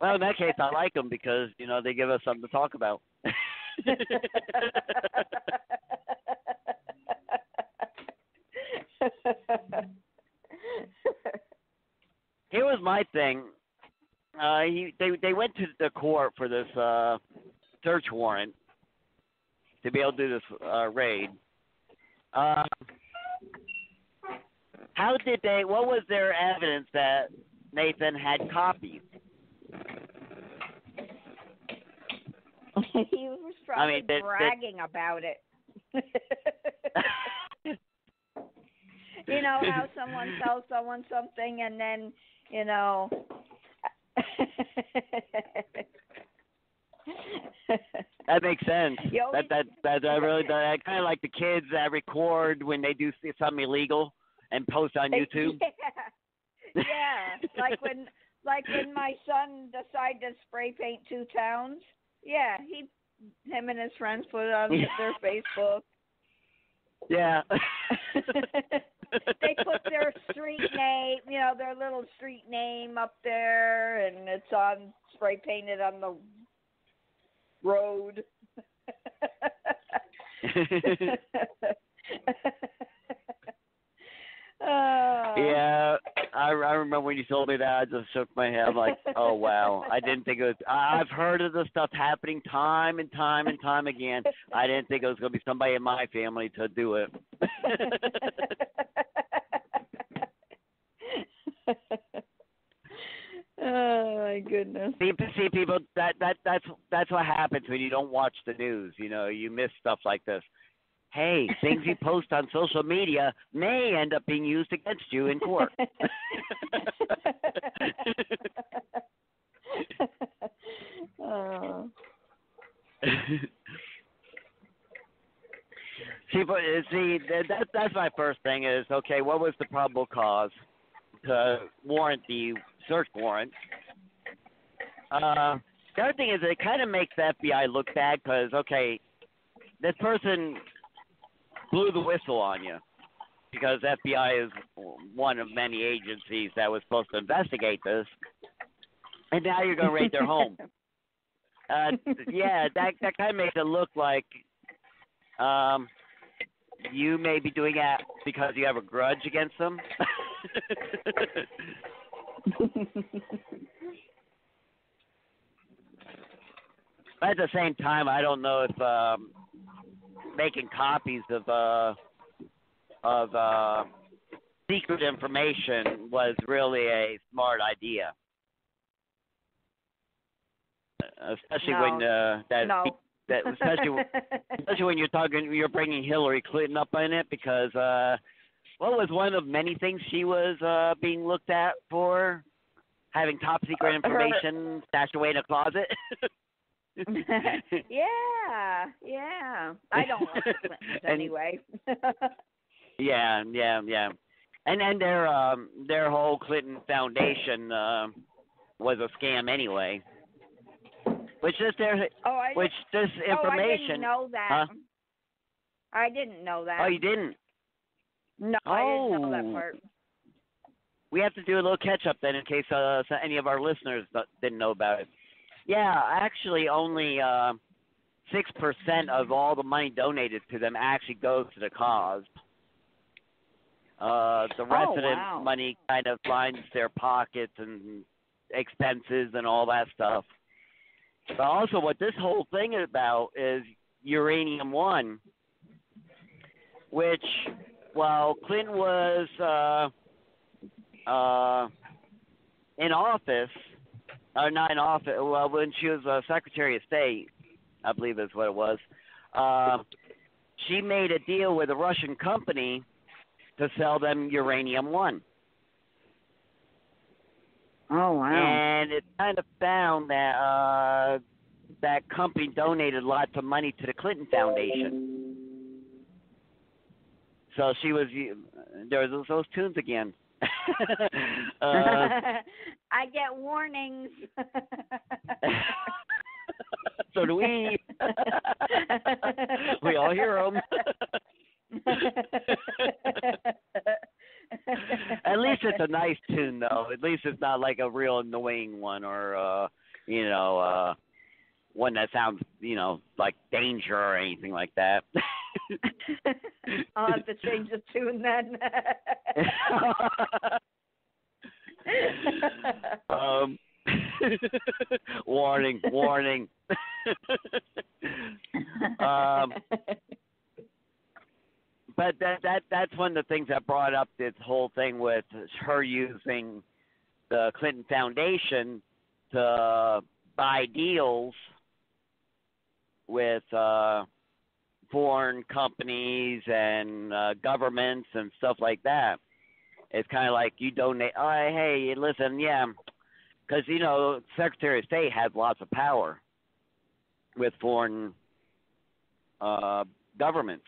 well, in that case, I like them because you know they give us something to talk about. Here was my thing. Uh, he they they went to the court for this uh, search warrant to be able to do this uh, raid. Uh, how did they? What was their evidence that Nathan had copies? he was probably mean, did- did- bragging about it. you know how someone tells someone something and then you know That makes sense. That that that, I really that kind of like the kids that record when they do something illegal and post on YouTube. yeah, yeah. like when like when my son decided to spray paint two towns. Yeah, he him and his friends put it on their Facebook. Yeah. they put their street name, you know, their little street name up there, and it's on spray painted on the road. Uh, yeah, I, I remember when you told me that. I just shook my head. Like, oh wow. I didn't think it was. I- I've heard of this stuff happening time and time and time again. I didn't think it was going to be somebody in my family to do it. oh my goodness. see, see, people. That that that's that's what happens when you don't watch the news. You know, you miss stuff like this. Hey, things you post on social media may end up being used against you in court. oh. See, but uh, see, that that- that's my first thing is okay. What was the probable cause to warrant the search warrant? Uh, the other thing is it kind of makes the FBI look bad because okay, this person blew the whistle on you because FBI is one of many agencies that was supposed to investigate this, and now you're going to raid their home. Uh, yeah, that that kind of makes it look like um, you may be doing that because you have a grudge against them. but at the same time, I don't know if um, making copies of uh, of uh, secret information was really a smart idea, especially when uh, that no. that especially especially when you're talking you're bringing Hillary Clinton up in it because uh what was one of many things she was uh being looked at for? Having top secret Uh, her- information stashed away in a closet yeah, yeah. I don't like the Clintons And- anyway. yeah yeah yeah and and their um their whole Clinton Foundation uh was a scam anyway which is their oh, I which this information Oh, I didn't know that. Huh? I didn't know that. oh you didn't No, I didn't know that Oh. part. we have to do a little catch up then in case uh, any of our listeners didn't know about it. Yeah, actually, only uh, six percent of all the money donated to them actually goes to the cause. Uh, the rest Oh, of the wow. money kind of finds their pockets and expenses and all that stuff. But also, what this whole thing is about is uranium one, which, while Clinton was uh, uh, in office, or not in office, well, when she was uh, Secretary of State, I believe is what it was, uh, she made a deal with a Russian company to sell them uranium one. Oh wow. And it kind of found that uh, that company donated lots of money to the Clinton Foundation. So she was there was those, those tunes again. uh, I get warnings. so do we. we all hear them. At least it's a nice tune, though. At least it's not like a real annoying one or, uh, you know, uh, one that sounds, you know, like danger or anything like that. I'll have to change the tune then. um, warning, warning. um, but that that that's one of the things that brought up this whole thing with her using the Clinton Foundation to buy deals with uh foreign companies and uh, governments and stuff like that. It's kind of like you donate. Oh, hey, listen, yeah, because you know Secretary of State has lots of power with foreign uh, governments.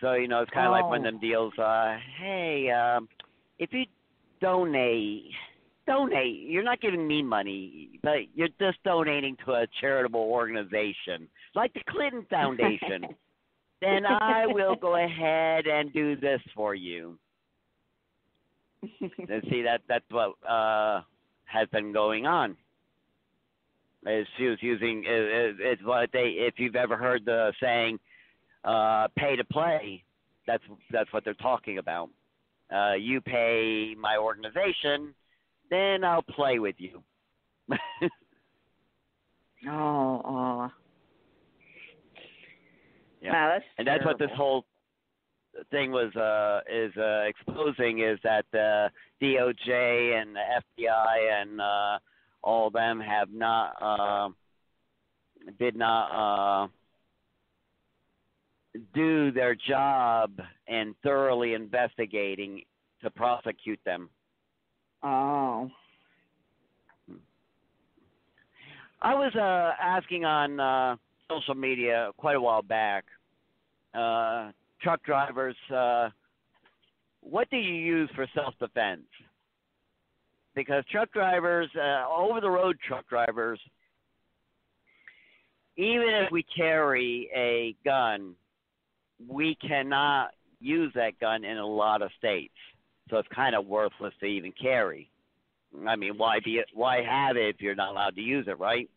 So you know it's kind of like one of them deals. Uh, hey, um, if you donate donate. You're not giving me money, but you're just donating to a charitable organization like the Clinton Foundation. then I will go ahead and do this for you. And see that that's what uh has been going on. Is she was using it, it's what they if you've ever heard the saying uh pay to play, that's that's what they're talking about. Uh you pay my organization, then I'll play with you. oh, oh. Yeah. Wow, that's and that's what this whole thing was uh is uh exposing is that the DOJ and the FBI and uh all of them have not uh did not uh do their job in thoroughly investigating to prosecute them. Oh. I was uh asking on uh social media quite a while back uh truck drivers uh what do you use for self defense? Because truck drivers uh over the road truck drivers even if we carry a gun we cannot use that gun in a lot of states. So it's kind of worthless to even carry. I mean, why it, why have it if you're not allowed to use it, right?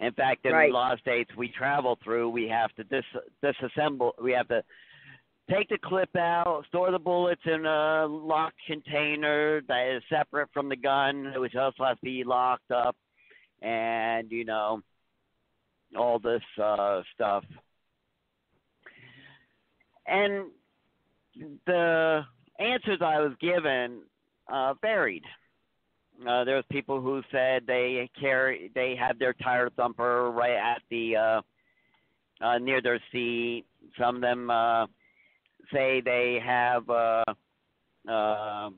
In fact, in Right. a lot of states we travel through, we have to dis, disassemble. We have to take the clip out, store the bullets in a locked container that is separate from the gun, which also has to be locked up, and you know, all this uh, stuff. And the answers I was given uh, varied. Uh, there was people who said they carry they have their tire thumper right at the uh, uh, near their seat. Some of them uh, say they have uh, uh,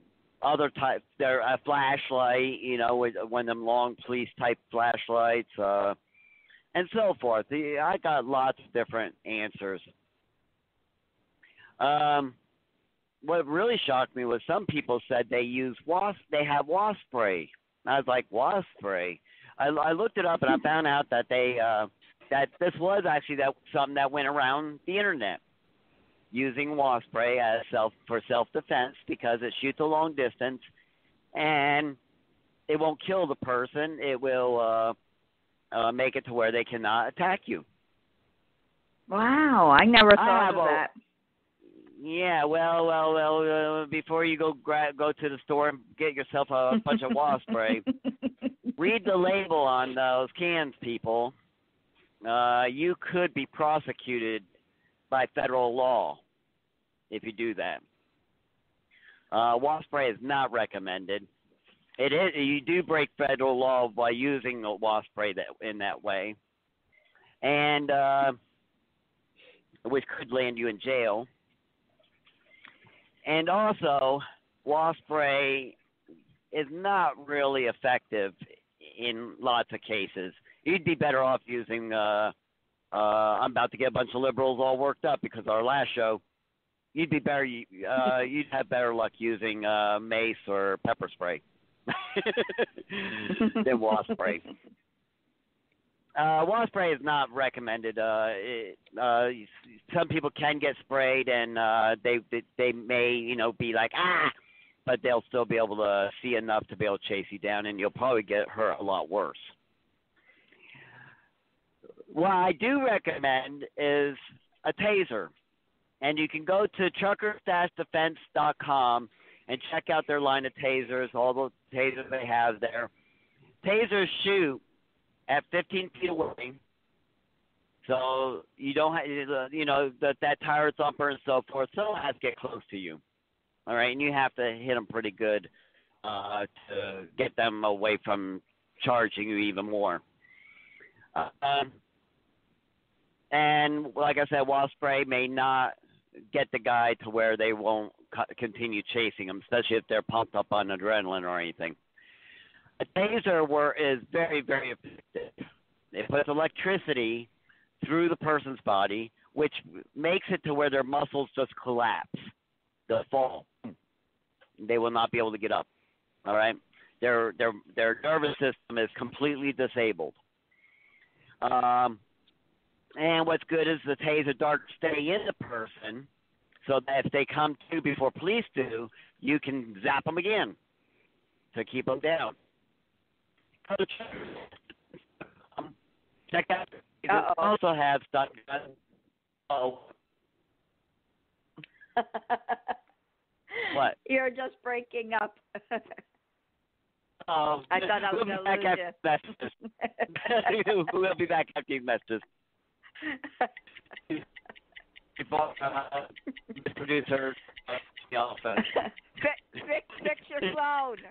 other type. They're a flashlight, you know, with one of them long police type flashlights, uh, and so forth. I got lots of different answers. Um, what really shocked me was some people said they use wasp. They have wasp spray. I was like, wasp spray. I, I looked it up and I found out that they uh, that this was actually that something that went around the internet using wasp spray as self for self defense because it shoots a long distance and it won't kill the person. It will uh, uh, make it to where they cannot attack you. Wow, I never thought have of a- that. Yeah, well, well, well. Uh, before you go gra- go to the store and get yourself a bunch of wasp spray, read the label on those cans, people. Uh, you could be prosecuted by federal law if you do that. Uh, wasp spray is not recommended. It is you do break federal law by using the wasp spray that in that way, and uh, which could land you in jail. And also, wasp spray is not really effective in lots of cases. You'd be better off using. Uh, uh, I'm about to get a bunch of liberals all worked up because our last show. You'd be better. Uh, you'd have better luck using uh, mace or pepper spray than wasp spray. Uh, wasp spray is not recommended. Uh, it, uh, some people can get sprayed, and uh, they, they they may you know be like ah, but they'll still be able to see enough to be able to chase you down, and you'll probably get hurt a lot worse. What I do recommend is a taser, and you can go to trucker-defense.com and check out their line of tasers, all the tasers they have there. Tasers shoot at 15 feet away. So you don't have, you know, that that tire thumper and so forth. Someone has to get close to you, all right, and you have to hit them pretty good uh, to get them away from charging you even more. Uh, um, and like I said, wasp spray may not get the guy to where they won't continue chasing him, especially if they're pumped up on adrenaline or anything. A taser were, is very, very effective. It puts electricity through the person's body, which makes it to where their muscles just collapse. They'll fall. They will not be able to get up. All right. their their their nervous system is completely disabled. Um, and what's good is the taser darts stay in the person, so that if they come to before police do, you can zap them again to keep them down. Um, check out. Uh-oh. also have stun. Oh, what? You're just breaking up. Um, I thought I was we'll gonna back lose messages. we'll be back after these messages. Before, uh, producer, uh, the office. fix, fix, fix your phone.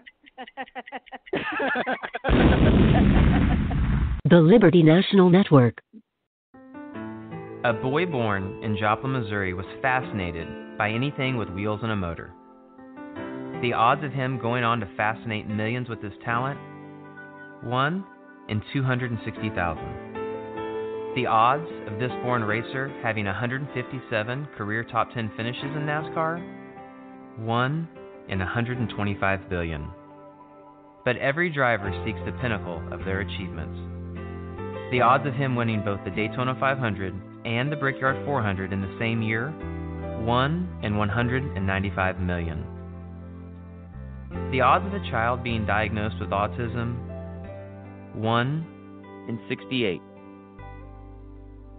The Liberty National Network. A boy born in Joplin, Missouri was fascinated by anything with wheels and a motor. The odds of him going on to fascinate millions with his talent? 1 in 260,000. The odds of this born racer having 157 career top 10 finishes in NASCAR? 1 in 125 billion. But every driver seeks the pinnacle of their achievements. The odds of him winning both the Daytona 500 and the Brickyard 400 in the same year? 1 in 195 million. The odds of a child being diagnosed with autism? 1 in 68.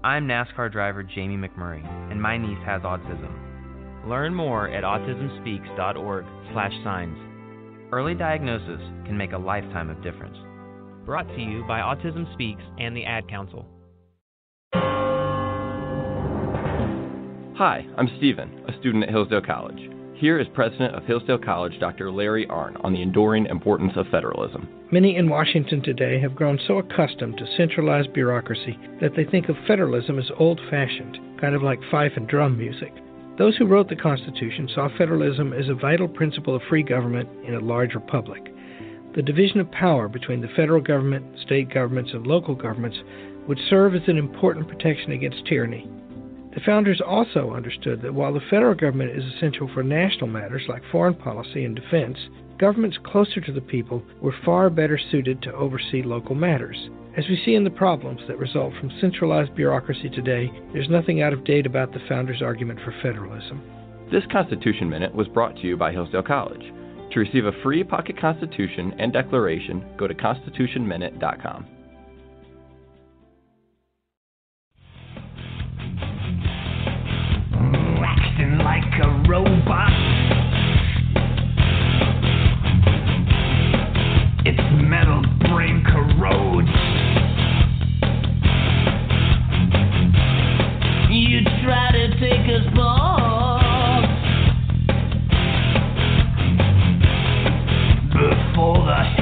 I'm NASCAR driver Jamie McMurray, and my niece has autism. Learn more at autismspeaks.org/signs. Early diagnosis can make a lifetime of difference. Brought to you by Autism Speaks and the Ad Council. Hi, I'm Stephen, a student at Hillsdale College. Here is President of Hillsdale College, Dr. Larry Arnn, on the enduring importance of federalism. Many in Washington today have grown so accustomed to centralized bureaucracy that they think of federalism as old fashioned, kind of like fife and drum music. Those who wrote the Constitution saw federalism as a vital principle of free government in a large republic. The division of power between the federal government, state governments, and local governments would serve as an important protection against tyranny. The founders also understood that while the federal government is essential for national matters like foreign policy and defense, governments closer to the people were far better suited to oversee local matters. As we see in the problems that result from centralized bureaucracy today, there's nothing out of date about the founders' argument for federalism. This Constitution Minute was brought to you by Hillsdale College. To receive a free pocket constitution and declaration, go to constitutionminute.com. acting like a robot. Its metal brain corrodes. Before the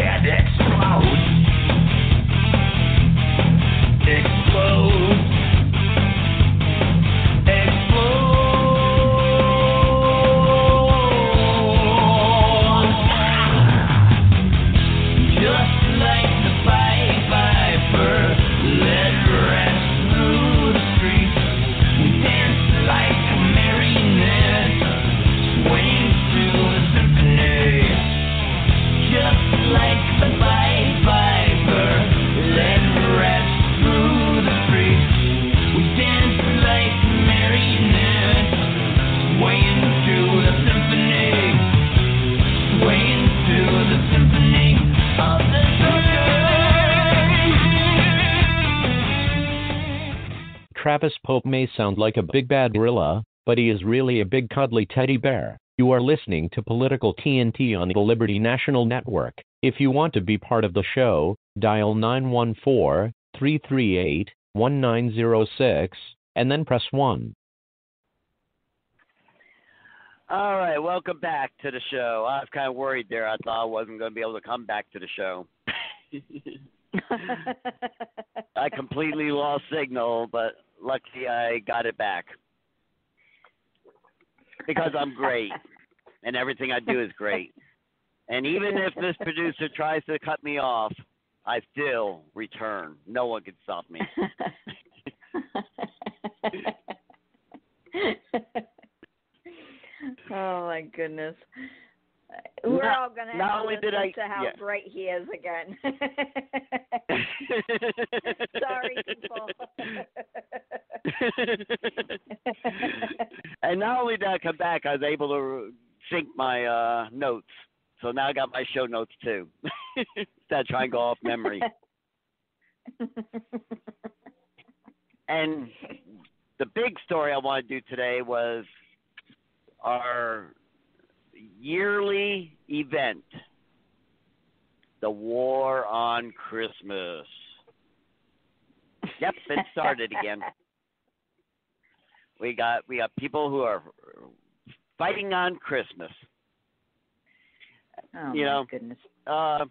Travis Pope may sound like a big bad gorilla, but he is really a big cuddly teddy bear. You are listening to Political T&T on the Liberty National Network. If you want to be part of the show, dial 914 338 1906 and then press 1. All right, welcome back to the show. I was kind of worried there. I thought I wasn't going to be able to come back to the show. I completely lost signal, but luckily I got it back. Because I'm great, and everything I do is great. And even if this producer tries to cut me off, I still return. No one can stop me. oh my goodness. We're Not- all have to only listen did I- to how yeah. great he is again. Sorry, people. and not only did I come back, I was able to sync my uh notes. So now I got my show notes too. Instead of trying to go off memory. And the big story I want to do today was our yearly event, the War on Christmas. Yep, it started again. We got we got people who are fighting on Christmas. Oh you my know, goodness. uh,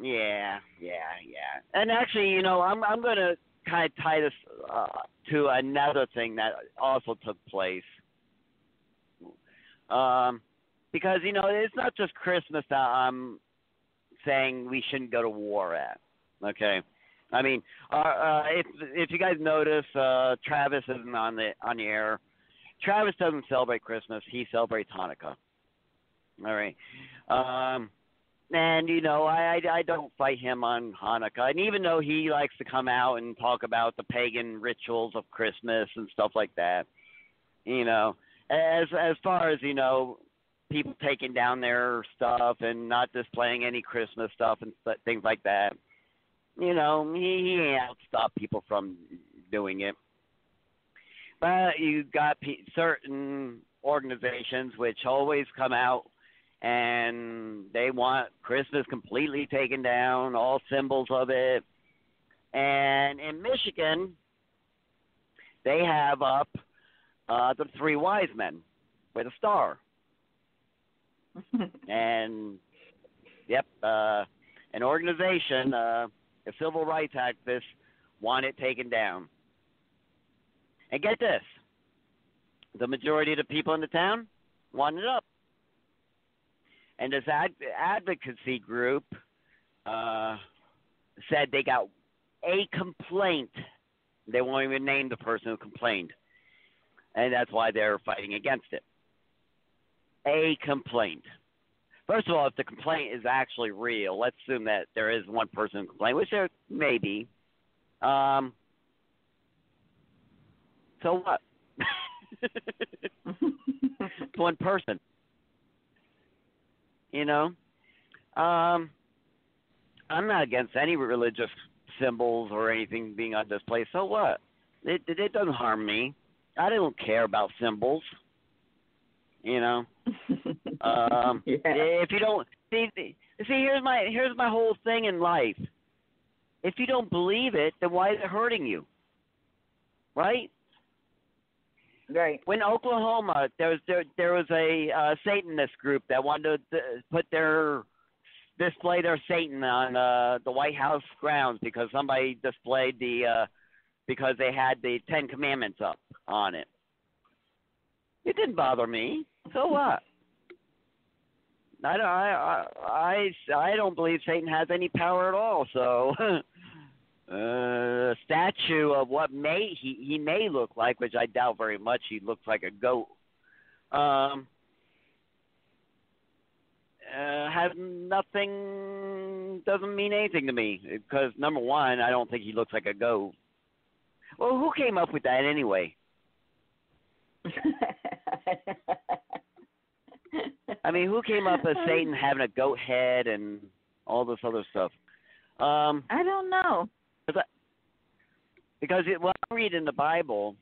yeah, yeah, yeah. And actually, you know, I'm I'm going to kind of tie this uh, to another thing that also took place. Um, because you know, it's not just Christmas that I'm saying we shouldn't go to war at. Okay. I mean, uh, uh, if if you guys notice, uh, Travis isn't on the on the air. Travis doesn't celebrate Christmas; he celebrates Hanukkah. All right. Um, and you know, I, I I don't fight him on Hanukkah, and even though he likes to come out and talk about the pagan rituals of Christmas and stuff like that, you know, as as far as you know, people taking down their stuff and not displaying any Christmas stuff and things like that, you know, he he out stop people from doing it. But you got pe- certain organizations which always come out and they want Christmas completely taken down, all symbols of it. And in Michigan, they have up uh, the three wise men with a star. and yep, uh, an organization, uh, a civil rights activist, want it taken down. And get this: the majority of the people in the town want it up. And this ad- advocacy group uh, said they got a complaint. They won't even name the person who complained, and that's why they're fighting against it. A complaint. First of all, if the complaint is actually real, let's assume that there is one person who complained, which there may be. Um, so what? one person. You know, um, I'm not against any religious symbols or anything being on display. So what? It it, it doesn't harm me. I don't care about symbols. You know, um, if you don't see, see, here's my here's my whole thing in life. If you don't believe it, then why is it hurting you? Right? Right. When Oklahoma, there was there there was a uh, Satanist group that wanted to put their display their Satan on uh, the White House grounds because somebody displayed the uh, because they had the Ten Commandments up on it. It didn't bother me. So what? I don't, I, I, I, don't believe Satan has any power at all. So, uh, a statue of what may he he may look like, which I doubt very much. He looks like a goat. Um, uh, has nothing. Doesn't mean anything to me because number one, I don't think he looks like a goat. Well, who came up with that anyway? I mean, who came up with Satan having a goat head and all this other stuff? Um, I don't know. Because it, well, I read in the Bible,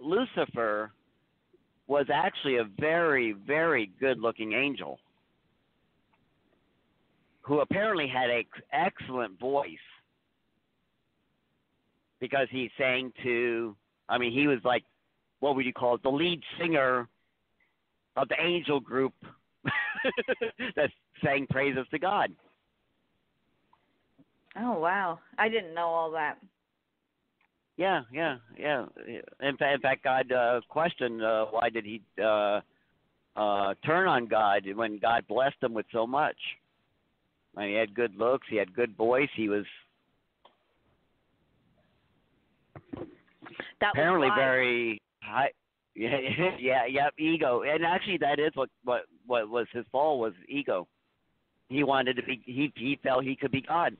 Lucifer was actually a very, very good-looking angel who apparently had a excellent voice because he sang to. I mean, he was like, what would you call it? The lead singer of the angel group that sang praises to God. Oh wow, I didn't know all that. Yeah, yeah, yeah. In fact, in fact, God uh, questioned uh, why did he uh, uh, turn on God when God blessed him with so much. I mean, he had good looks, he had good voice, he was That apparently was very high. Yeah, yeah, yep, ego. And actually, that is what what what was his fall was ego. He wanted to be. He he felt he could be God.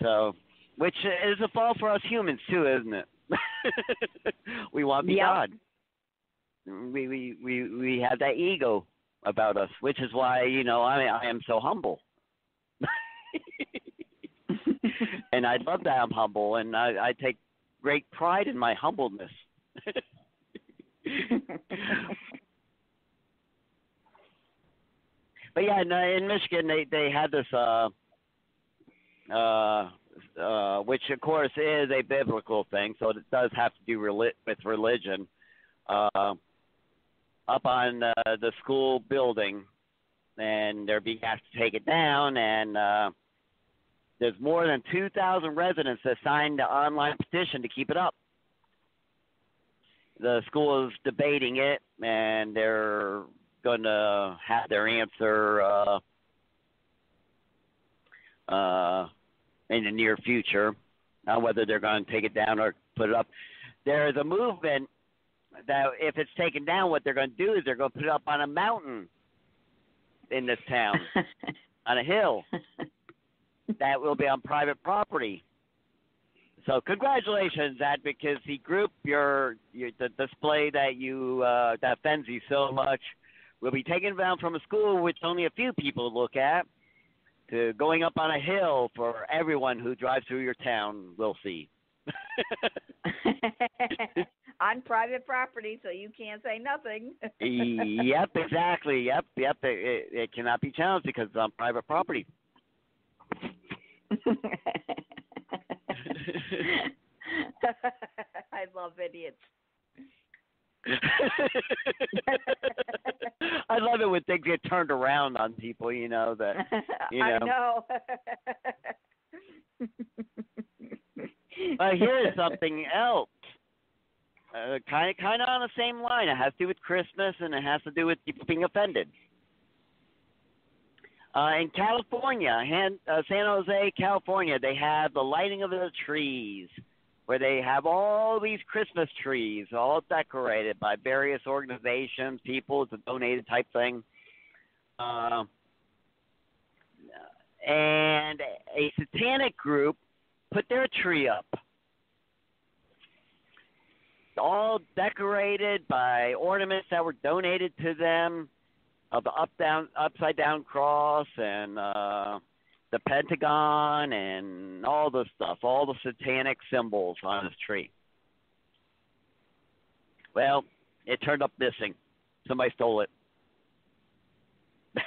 So, which is a fall for us humans too, isn't it? we want to be Yep. God. We we we we have that ego about us, which is why you know I I am so humble. and I love that I'm humble, and I, I take great pride in my humbleness. but yeah, in, uh, in Michigan, they they had this, uh, uh, uh, which of course is a biblical thing, so it does have to do reli- with religion. Uh, up on uh, the school building, and they're being asked to take it down, and uh, there's more than 2,000 residents that signed the online petition to keep it up. The school is debating it, and they're going to have their answer uh, uh, in the near future on whether they're going to take it down or put it up. There is a movement that if it's taken down, what they're going to do is they're going to put it up on a mountain in this town, on a hill that will be on private property. So congratulations, advocacy group. Your, your the display that you uh, that offends you so much will be taken down from a school which only a few people look at to going up on a hill for everyone who drives through your town will see. On private property, so you can't say nothing. yep, exactly. Yep, yep. It, it, it cannot be challenged because it's on private property. I love idiots. I love it when things get turned around on people. You know that. You know. I know. Uh, here's something else. Uh, kind of, kind of on the same line. It has to do with Christmas, and it has to do with people being offended. Uh, in California, Han, uh, San Jose, California, they have the lighting of the trees, where they have all these Christmas trees, all decorated by various organizations, people. It's a donated type thing. Uh, and a satanic group put their tree up. All decorated by ornaments that were donated to them of the up down upside down cross and uh the pentagon and all the stuff, all the satanic symbols on his tree. Well, it turned up missing. Somebody stole it.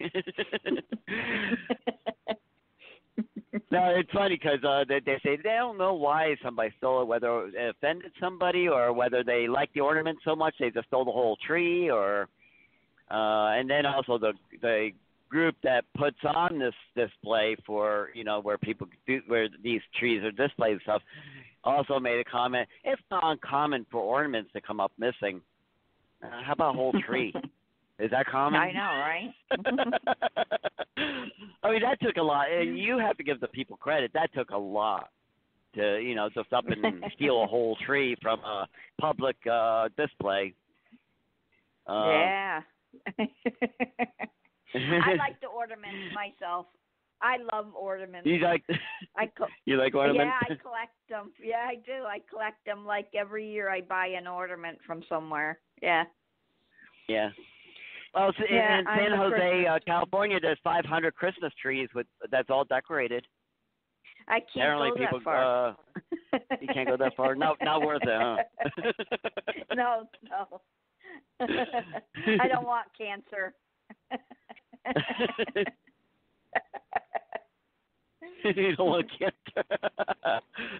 no, it's funny because uh, they, they say they don't know why somebody stole it, whether it offended somebody or whether they like the ornament so much they just stole the whole tree, or uh, and then also the the group that puts on this display for you know where people do where these trees are displayed and stuff also made a comment. It's not uncommon for ornaments to come up missing. Uh, how about a whole tree? Is that common? I know, right? I mean, that took a lot. And you have to give the people credit. That took a lot to, you know, just up and steal a whole tree from a public uh display. Um, yeah. I like the ornaments myself. I love ornaments. You like? I co- you like ornaments? Yeah, I collect them. Yeah, I do. I collect them. Like every year, I buy an ornament from somewhere. Yeah. Yeah. Well, so Yeah, in San Jose, uh, California, there's 500 Christmas trees with that's all decorated. I can't Apparently, go people that far. uh you can't go that far. No, not worth it, huh? no, no. I don't want cancer. you don't want cancer.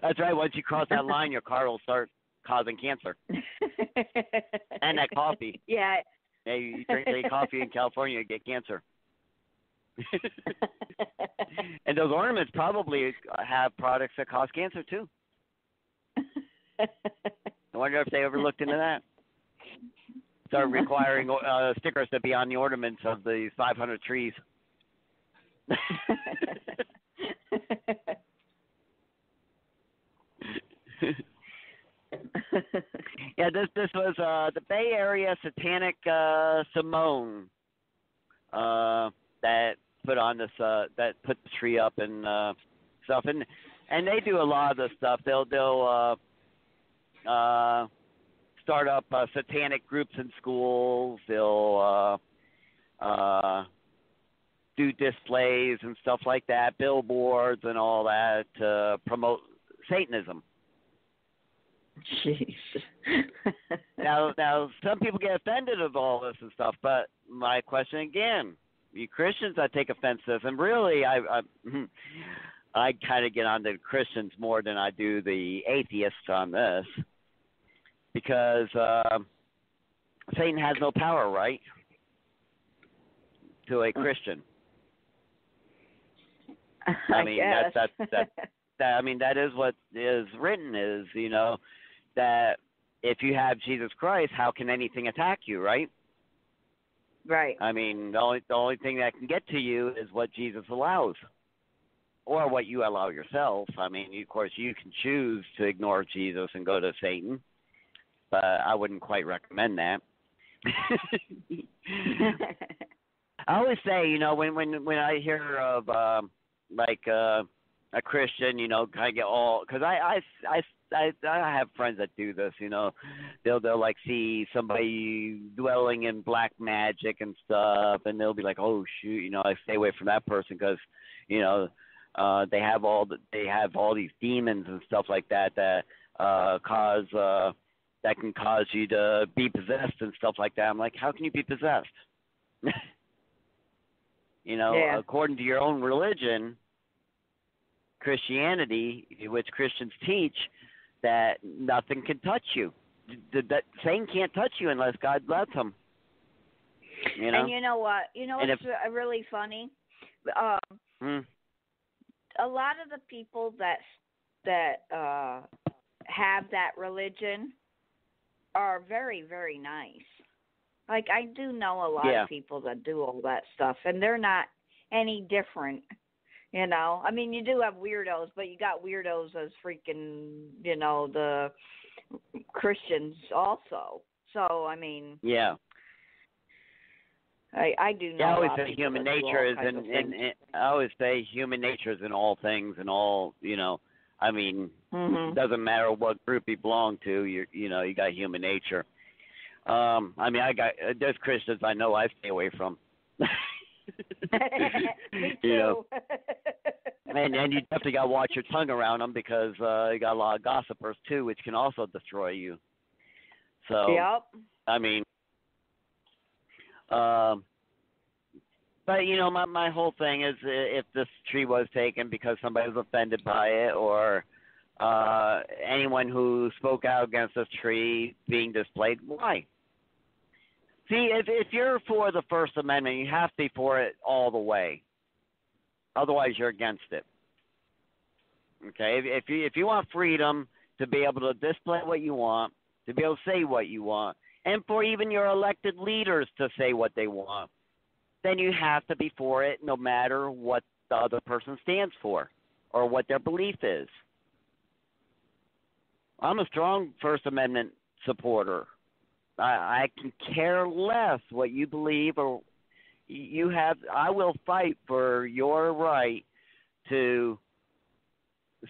That's right. Once you cross that line, your car will start causing cancer. and that coffee. Yeah. Hey, you drink that coffee in California, you get cancer. and those ornaments probably have products that cause cancer too. I wonder if they ever looked into that. Start requiring uh, stickers to be on the ornaments of the 500 trees. yeah, this this was uh the Bay Area Satanic uh Simone uh that put on this uh that put the tree up and uh stuff and and they do a lot of the stuff. They'll they'll uh uh start up uh, satanic groups in schools. They'll uh uh do displays and stuff like that, billboards and all that to promote Satanism. Jeez. now, now some people get offended of all this and stuff, but my question again, you Christians, I take offense to this, and really, I, I, I kind of get on the Christians more than I do the atheists on this, because uh, Satan has no power, right? To a Christian. I mean, guess. that that that that I mean that is what is written is you know that if you have Jesus Christ, how can anything attack you, right? Right. I mean, the only the only thing that can get to you is what Jesus allows, or what you allow yourself. I mean, of course, you can choose to ignore Jesus and go to Satan, but I wouldn't quite recommend that. I always say, you know, when when when I hear of um, like uh, a Christian, you know, kind of get all because I, I I I I have friends that do this, you know, they'll they'll like see somebody dwelling in black magic and stuff, and they'll be like, oh shoot, you know, I stay away from that person because, you know, uh, they have all the, they have all these demons and stuff like that that uh, cause uh, that can cause you to be possessed and stuff like that. I'm like, how can you be possessed? you know, Yeah. according to your own religion, Christianity, which Christians teach, that nothing can touch you. Th- That Satan can't touch you unless God lets him. You know. And you know what? You know And what's uh really funny? Um, Hmm. a lot of the people that that uh have that religion are very very nice. Like I do know a lot Yeah. of people that do all that stuff and they're not any different. You know, I mean, you do have weirdos, but you got weirdos as freaking, you know, the Christians also. So, I mean, Yeah. I I do know. I always say human nature is in, in, in. I always say human nature is in all things and all. You know, I mean, Mhm. doesn't matter what group you belong to. You you know, you got human nature. Um, I mean, I got uh, there's Christians I know I stay away from. Me You know. and and you definitely got to watch your tongue around them because uh, you got a lot of gossipers too, which can also destroy you. So Yep. I mean, um, but you know, my my whole thing is if this tree was taken because somebody was offended by it, or uh, anyone who spoke out against this tree being displayed, why? See, if if you're for the First Amendment, you have to be for it all the way. Otherwise, you're against it. Okay, if, if you if you want freedom to be able to display what you want, to be able to say what you want, and for even your elected leaders to say what they want, then you have to be for it no matter what the other person stands for or what their belief is. I'm a strong First Amendment supporter. I, I can care less what you believe or you have. I will fight for your right to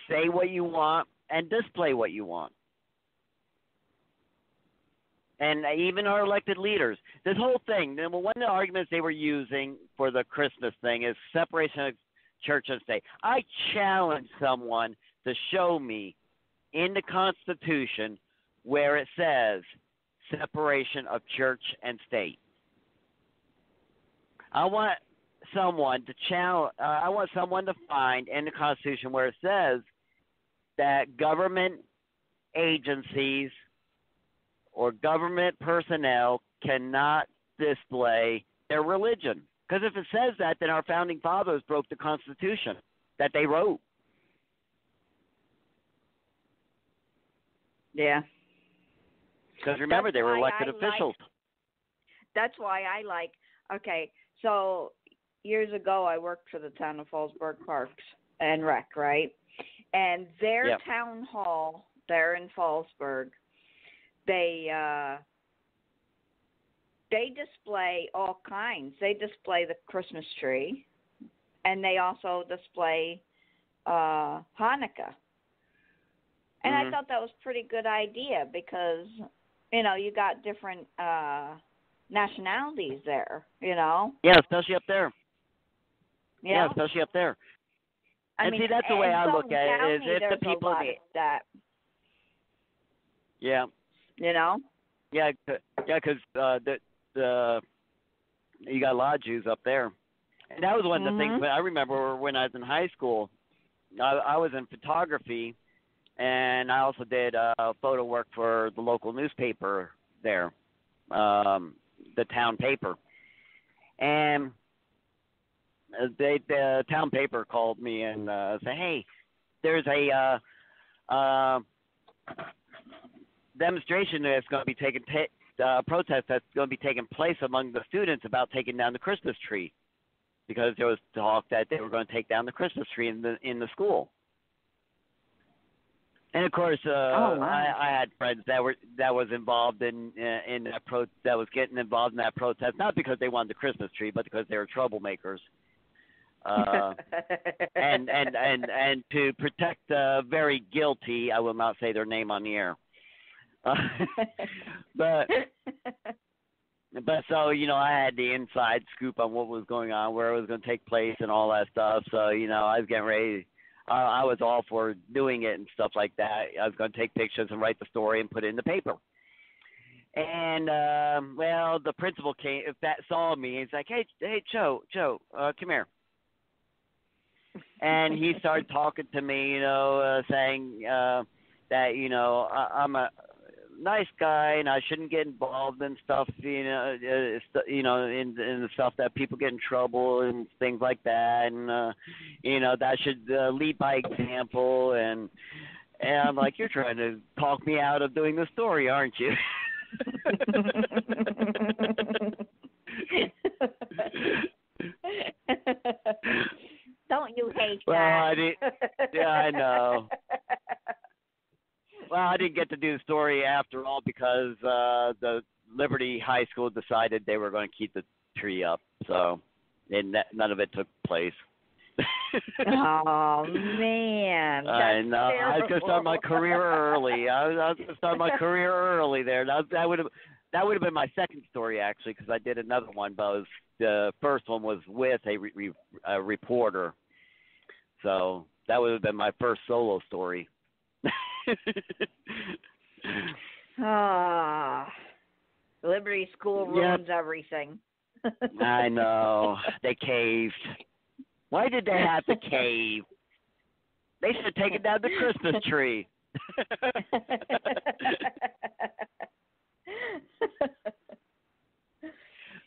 say what you want and display what you want. And even our elected leaders. This whole thing, one of the arguments they were using for the Christmas thing is separation of church and state. I challenge someone to show me in the Constitution where it says separation of church and state. I want someone to challenge. Uh, I want someone to find in the Constitution where it says that government agencies or government personnel cannot display their religion. Because if it says that, then our founding fathers broke the Constitution that they wrote. Yeah. Because remember, they were elected I like- officials. That's why I like. Okay, so years ago I worked for the town of Fallsburg Parks and Rec, right? And their Yep. town hall there in Fallsburg they uh they display all kinds. They display the Christmas tree and they also display uh Hanukkah. And Mhm. I thought that was a pretty good idea because you know, you got different uh nationalities there, you know. Yeah, especially up there. Yeah, especially up there. I and mean, see, that's the way I look at it. Is if the people, that yeah, you know. yeah, yeah, because uh, the the you got a lot of Jews up there, and that was one of the things. Mhm. When I remember when I was in high school, I, I was in photography, and I also did uh, photo work for the local newspaper there, um, the town paper, and uh, they the town paper called me and uh, said, "Hey, there's a uh, uh, demonstration that's going to be taking uh, protest that's going to be taking place among the students about taking down the Christmas tree, because there was talk that they were going to take down the Christmas tree in the in the school." And of course, uh, Oh, wow. I, I had friends that were that was involved in uh, in that pro that was getting involved in that protest, not because they wanted the Christmas tree, but because they were troublemakers. Uh, and and and and to protect the very guilty, I will not say their name on the air. Uh, but but so you know, I had the inside scoop on what was going on, where it was going to take place, and all that stuff. So you know, I was getting ready. I, I was all for doing it and stuff like that. I was going to take pictures and write the story and put it in the paper. And um, well, the principal came, If that saw me. He's like, "Hey, hey, Joe, Joe, uh, come here." and he started talking to me, you know, uh, saying uh, that you know I, I'm a nice guy and I shouldn't get involved in stuff, you know, uh, st- you know, in in the stuff that people get in trouble and things like that, and uh, you know that should uh, lead by example, and and I'm like, you're trying to talk me out of doing the story, aren't you? Don't you hate Well, that? I did. Yeah, I know. Well, I didn't get to do the story after all because uh the Liberty High School decided they were going to keep the tree up, so and that, none of it took place. oh man, I know. I was going to start my career early. I was, I was going to start my career early there. That that would have that would have been my second story actually because I did another one, but was, the first one was with a, re, re, a reporter. So that would have been my first solo story. Ah, Liberty School Yep. ruins everything. I know. They caved. Why did they have to cave? They should have taken down the Christmas tree.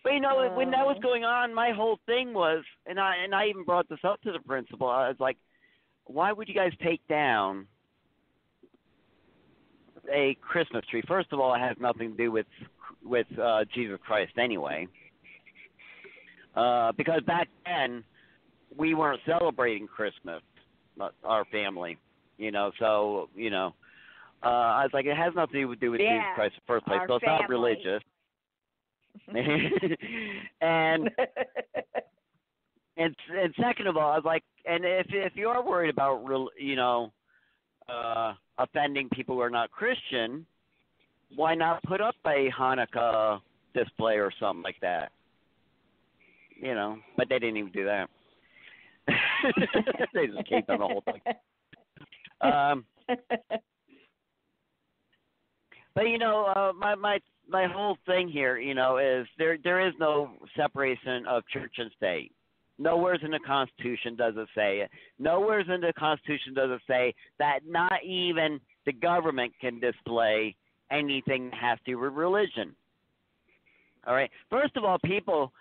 But you know, when that was going on, my whole thing was, and I and I even brought this up to the principal. I was like, "Why would you guys take down a Christmas tree? First of all, it has nothing to do with with uh, Jesus Christ anyway, uh, because back then we weren't celebrating Christmas, not our family, you know. So you know, uh, I was like, it has nothing to do with Jesus Christ in the first place. So it's not religious. and and and second of all, I was like, and if if you are worried about real, you know, uh, offending people who are not Christian, why not put up a Hanukkah display or something like that? You know, but they didn't even do that. they just caved on the whole thing. Um, but you know, uh, my my my whole thing here, you know, is there there is no separation of church and state. Nowhere's in the Constitution does it say it. Nowhere's in the Constitution does it say that not even the government can display anything that has to do with religion. All right. First of all, people,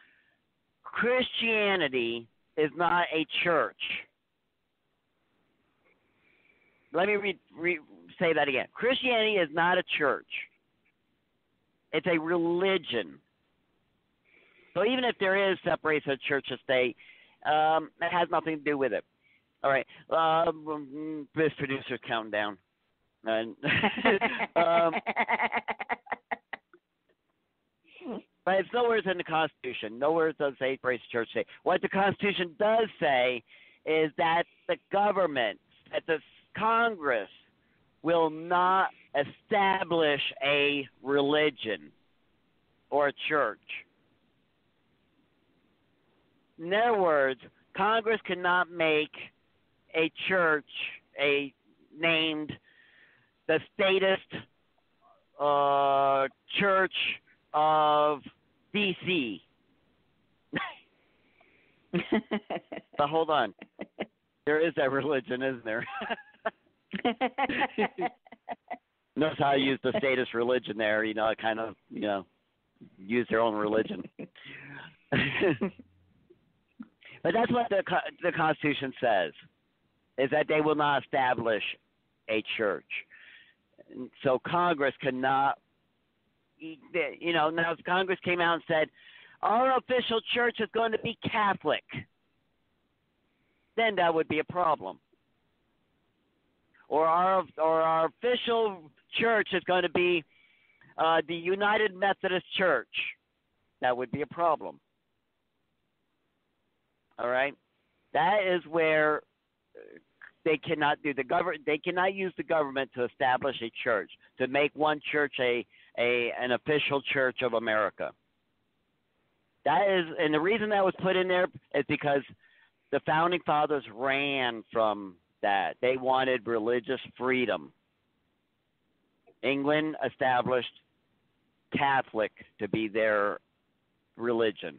Christianity is not a church. Let me re- re- say that again. Christianity is not a church. It's a religion. So even if there is separation of church and state, um, it has nothing to do with it. All right, um, this producer's counting down. And, um, but it's nowhere in the Constitution. Nowhere does it say separation church state. What the Constitution does say is that the government, that the Congress, will not establish a religion or a church. In other words, Congress cannot make a church a named the statist uh, church of DC. but hold on. There is that religion, isn't there? Notice how I use the statist religion there, you know, kind of, you know, use their own religion. but that's what the the Constitution says, is that they will not establish a church. So Congress cannot, you know, now Congress came out and said, our official church is going to be Catholic, then that would be a problem. Or our or our official church is going to be uh, the United Methodist Church. That would be a problem. All right, that is where uh, they cannot do the government. They cannot use the government to establish a church to make one church a a an official church of America. That is, and the reason that was put in there is because the founding fathers ran from that. They wanted religious freedom. England established Catholic to be their religion.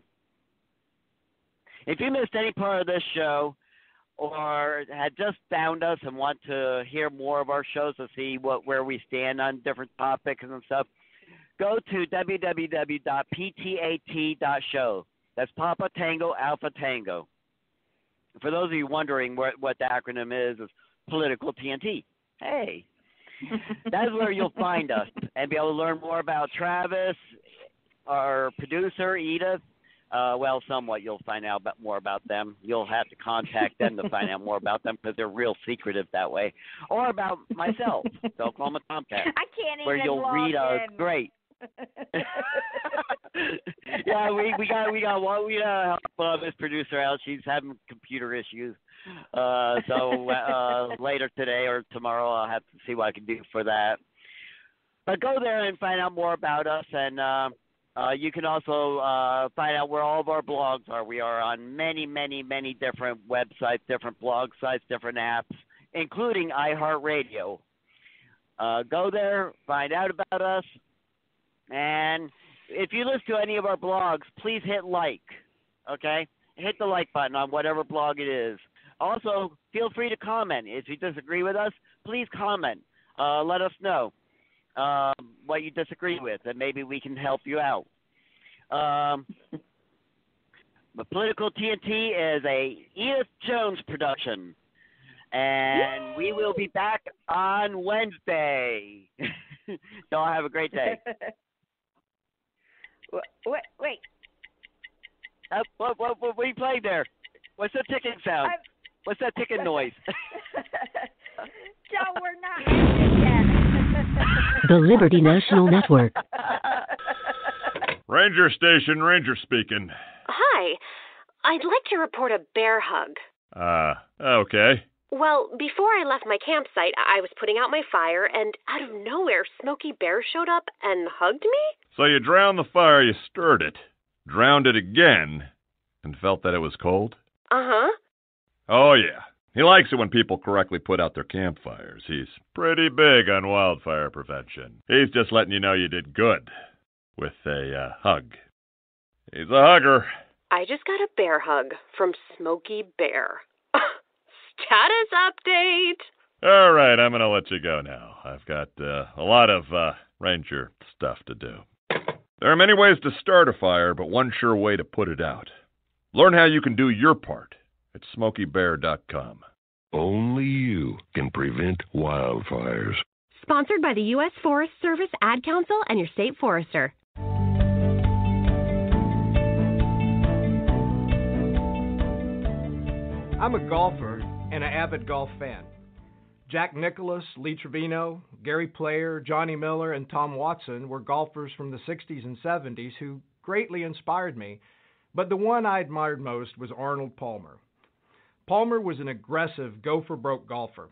If you missed any part of this show or had just found us and want to hear more of our shows to see what where we stand on different topics and stuff, go to www.ptat.show. That's Papa Tango Alpha Tango. For those of you wondering what, what the acronym is, is political T&T. Hey, that's where you'll find us and be able to learn more about Travis, our producer Edith. Uh, well, somewhat you'll find out about, more about them. You'll have to contact them to find out more about them because they're real secretive that way, or about myself, the Oklahoma Tomcat, I can't even. where you'll read uh, in. great. yeah, we we got we got one we got help uh, Miss producer out. She's having computer issues. Uh, so uh, later today or tomorrow, I'll have to see what I can do for that. But go there and find out more about us, and uh, uh, you can also uh, find out where all of our blogs are. We are on many, many, many different websites, different blog sites, different apps, including iHeartRadio. Uh, go there, find out about us, and if you listen to any of our blogs, please hit like. Okay, hit the like button on whatever blog it is. Also, feel free to comment. If you disagree with us, please comment. Uh, let us know um, what you disagree with, and maybe we can help you out. Um, the Political T&T is a Edith Jones production, and we will be back on Wednesday. Y'all have a great day. Wait, wait. Uh, what, what, what, what are you playing there? What's the ticking sound? I'm- What's that ticking noise? Joe, we're not. The Liberty National Network. Ranger Station, Ranger speaking. Hi. I'd like to report a bear hug. Uh, okay. Well, before I left my campsite, I was putting out my fire, and out of nowhere, Smokey Bear showed up and hugged me? So you drowned the fire, you stirred it, drowned it again, and felt that it was cold? Uh huh. Oh, yeah. He likes it when people correctly put out their campfires. He's pretty big on wildfire prevention. He's just letting you know you did good with a uh, hug. He's a hugger. I just got a bear hug from Smokey Bear. Status update! All right, I'm going to let you go now. I've got uh, a lot of uh, ranger stuff to do. There are many ways to start a fire, but one sure way to put it out. Learn how you can do your part at SmokeyBear.com. Only you can prevent wildfires. Sponsored by the U.S. Forest Service, Ad Council, and your state forester. I'm a golfer and an avid golf fan. Jack Nicklaus, Lee Trevino, Gary Player, Johnny Miller, and Tom Watson were golfers from the 60s and 70s who greatly inspired me, but the one I admired most was Arnold Palmer. Palmer was an aggressive, go for broke golfer.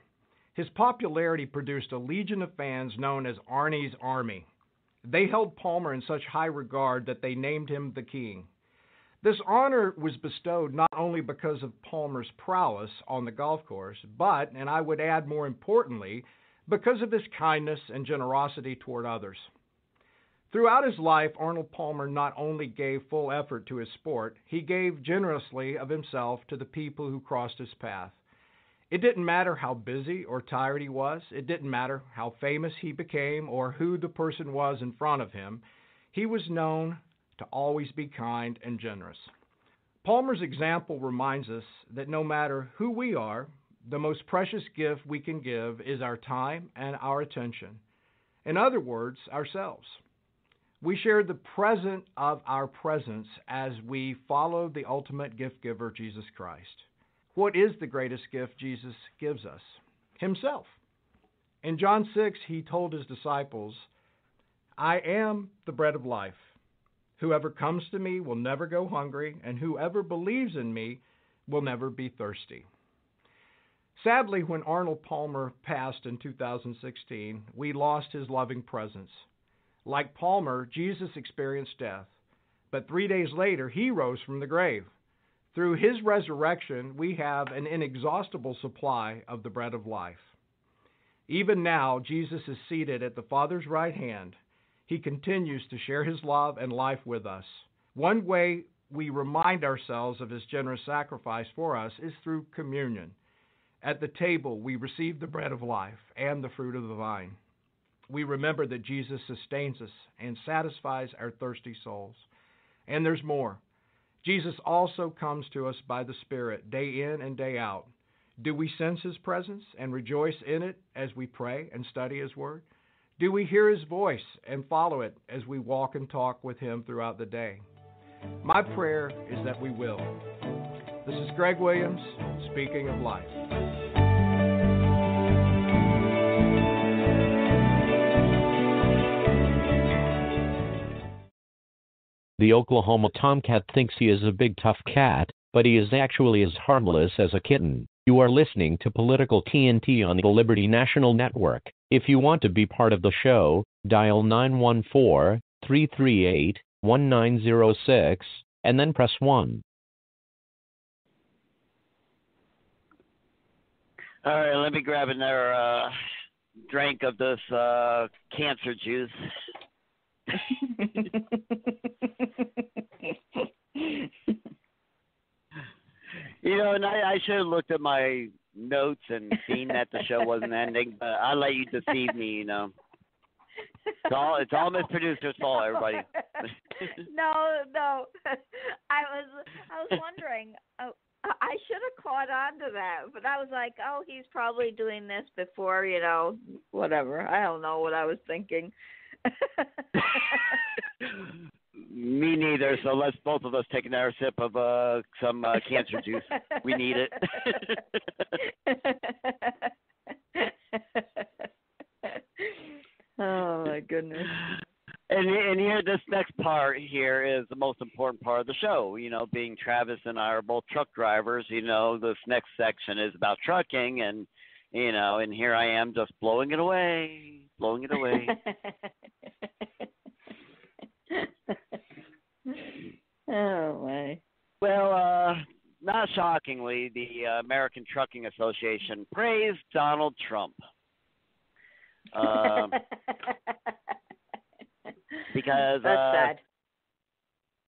His popularity produced a legion of fans known as Arnie's Army. They held Palmer in such high regard that they named him the King. This honor was bestowed not only because of Palmer's prowess on the golf course, but, and I would add more importantly, because of his kindness and generosity toward others. Throughout his life, Arnold Palmer not only gave full effort to his sport, he gave generously of himself to the people who crossed his path. It didn't matter how busy or tired he was, it didn't matter how famous he became or who the person was in front of him, he was known to always be kind and generous. Palmer's example reminds us that no matter who we are, the most precious gift we can give is our time and our attention. In other words, ourselves. We share the present of our presence as we follow the ultimate gift giver, Jesus Christ. What is the greatest gift Jesus gives us? Himself. In John 6, he told his disciples, I am the bread of life. Whoever comes to me will never go hungry, and whoever believes in me will never be thirsty. Sadly, when Arnold Palmer passed in 2016, we lost his loving presence. Like Palmer, Jesus experienced death, but three days later, he rose from the grave. Through his resurrection, we have an inexhaustible supply of the bread of life. Even now, Jesus is seated at the Father's right hand. He continues to share his love and life with us. One way we remind ourselves of his generous sacrifice for us is through communion. At the table, we receive the bread of life and the fruit of the vine. We remember that Jesus sustains us and satisfies our thirsty souls. And there's more. Jesus also comes to us by the Spirit day in and day out. Do we sense His presence and rejoice in it as we pray and study His Word? Do we hear His voice and follow it as we walk and talk with Him throughout the day? My prayer is that we will. This is Greg Williams, speaking of life. The Oklahoma Tomcat thinks he is a big tough cat, but he is actually as harmless as a kitten. You are listening to Political T&T on the Liberty National Network. If you want to be part of the show, dial 914 338 1906 and then press 1. All right, let me grab another uh, drink of this uh, cancer juice. you know, and I, I should have looked at my notes and seen that the show wasn't ending, but I let you deceive me. You know, it's all it's all Miss Producer's fault, everybody. no, no. I was I was wondering. Oh, I should have caught on to that, but I was like, oh, he's probably doing this before, you know, whatever. I don't know what I was thinking. Me neither. So let's both of us take another sip of uh, some uh, cancer juice. We need it. oh my goodness. And and here, this next part here is the most important part of the show. You know, being Travis and I are both truck drivers. You know, this next section is about trucking, and you know, and here I am just blowing it away, blowing it away. oh my. Well, uh, not shockingly, the uh, American Trucking Association praised Donald Trump. Um, because That's uh, sad.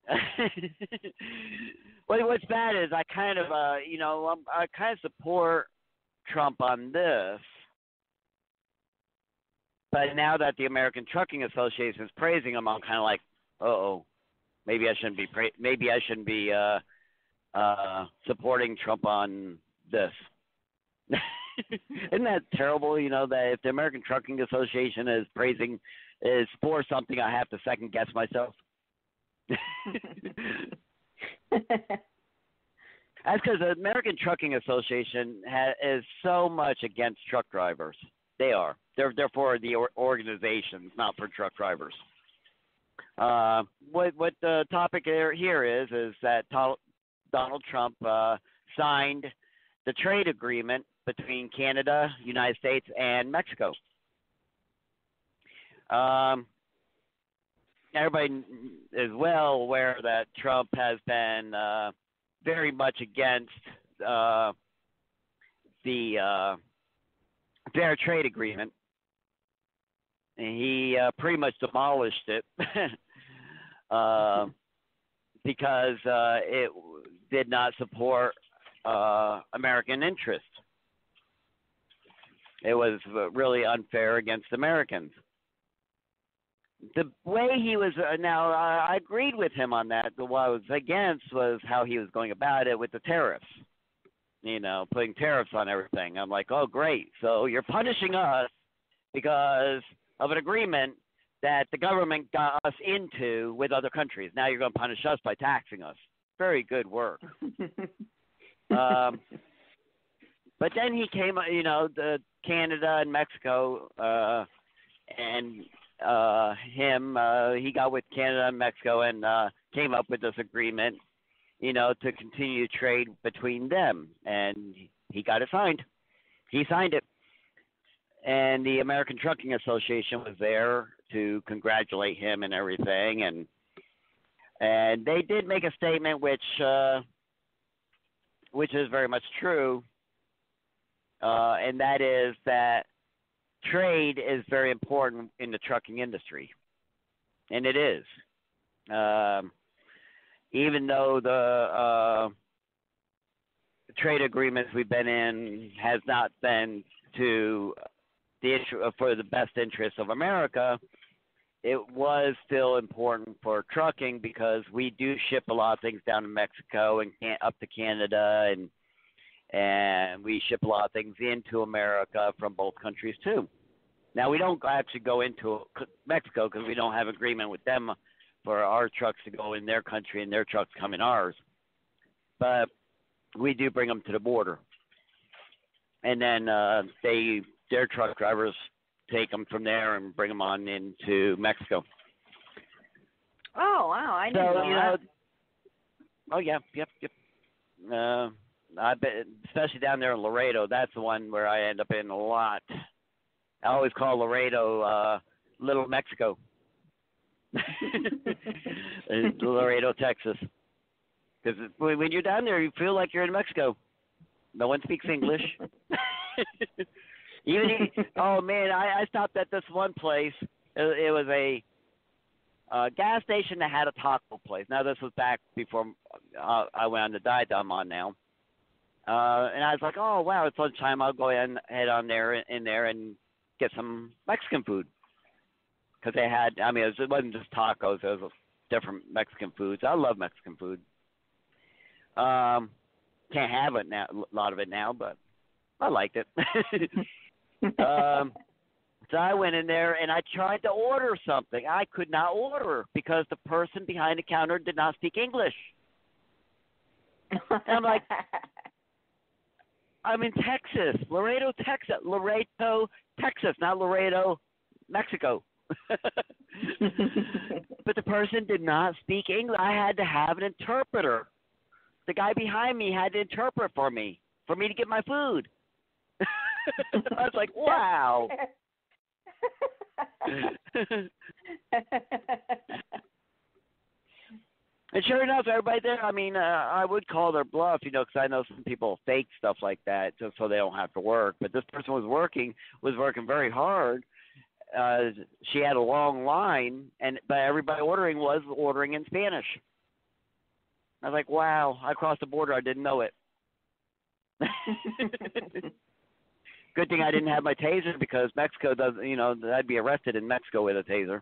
what what's bad is I kind of uh you know I'm, I kind of support Trump on this, but now that the American Trucking Association is praising him, I'm kind of like, oh, maybe I shouldn't be pra- maybe I shouldn't be uh uh supporting Trump on this. Isn't that terrible? You know that if the American Trucking Association is praising is for something, I have to second guess myself. That's because the American Trucking Association is so much against truck drivers. They are. They're they're for the or- organizations, not for truck drivers. Uh, what what the topic here, here is is that to- Donald Trump uh, signed the trade agreement between Canada, United States, and Mexico. Um, everybody is well aware that Trump has been uh, very much against uh, the uh, fair trade agreement. And he uh, pretty much demolished it uh, because uh, it did not support uh, American interests. It was really unfair against Americans the way he was uh, now I, I agreed with him on that. The what i was against was how he was going about it with the tariffs you know putting tariffs on everything. I'm like oh great. So you're punishing us because of an agreement that the government got us into with other countries. Now you're going to punish us by taxing us. Very good work. Um but then he came you know the canada and mexico uh and uh, him. Uh, he got with Canada and Mexico and uh, came up with this agreement, you know, to continue trade between them, and he got it signed. He signed it, and the American Trucking Association was there to congratulate him and everything, and and they did make a statement which uh, which is very much true, uh, and that is that trade is very important in the trucking industry, and it is. Um, even though the uh, trade agreements we've been in has not been to the issue for the best interests of America, it was still important for trucking because we do ship a lot of things down to Mexico and up to Canada and and we ship a lot of things into America from both countries too. Now we don't actually go into Mexico because we don't have agreement with them for our trucks to go in their country and their trucks come in ours, but we do bring them to the border, and then uh, they their truck drivers take them from there and bring them on into Mexico. Oh wow! I didn't so, know you that. oh yeah, yep, yep. Uh, I bet, especially down there in Laredo, that's the one where I end up in a lot. I always call Laredo uh, Little Mexico. Laredo, Texas. Because when you're down there, you feel like you're in Mexico. No one speaks English. Even if, oh man, I, I stopped at this one place. It, it was a uh, gas station that had a taco place. Now this was back before uh, I went on the diet I'm on now. Uh, and I was like, oh wow, it's lunchtime. I'll go in, head on there in there and get some Mexican food because they had. I mean, it, was, it wasn't just tacos; it was different Mexican foods. I love Mexican food. Um, can't have it now, a lot of it now, but I liked it. um, so I went in there and I tried to order something. I could not order because the person behind the counter did not speak English. And I'm like, I'm in Texas, Laredo, Texas, Laredo, Texas, not Laredo, Mexico. but the person did not speak English. I had to have an interpreter. The guy behind me had to interpret for me, for me to get my food. I was like, wow. And sure enough, everybody there. I mean, uh, I would call their bluff, you know, because I know some people fake stuff like that just so they don't have to work. But this person was working, was working very hard. Uh, she had a long line, and but everybody ordering was ordering in Spanish. I was like, wow, I crossed the border. I didn't know it. Good thing I didn't have my taser because Mexico doesn't, you know, I'd be arrested in Mexico with a taser.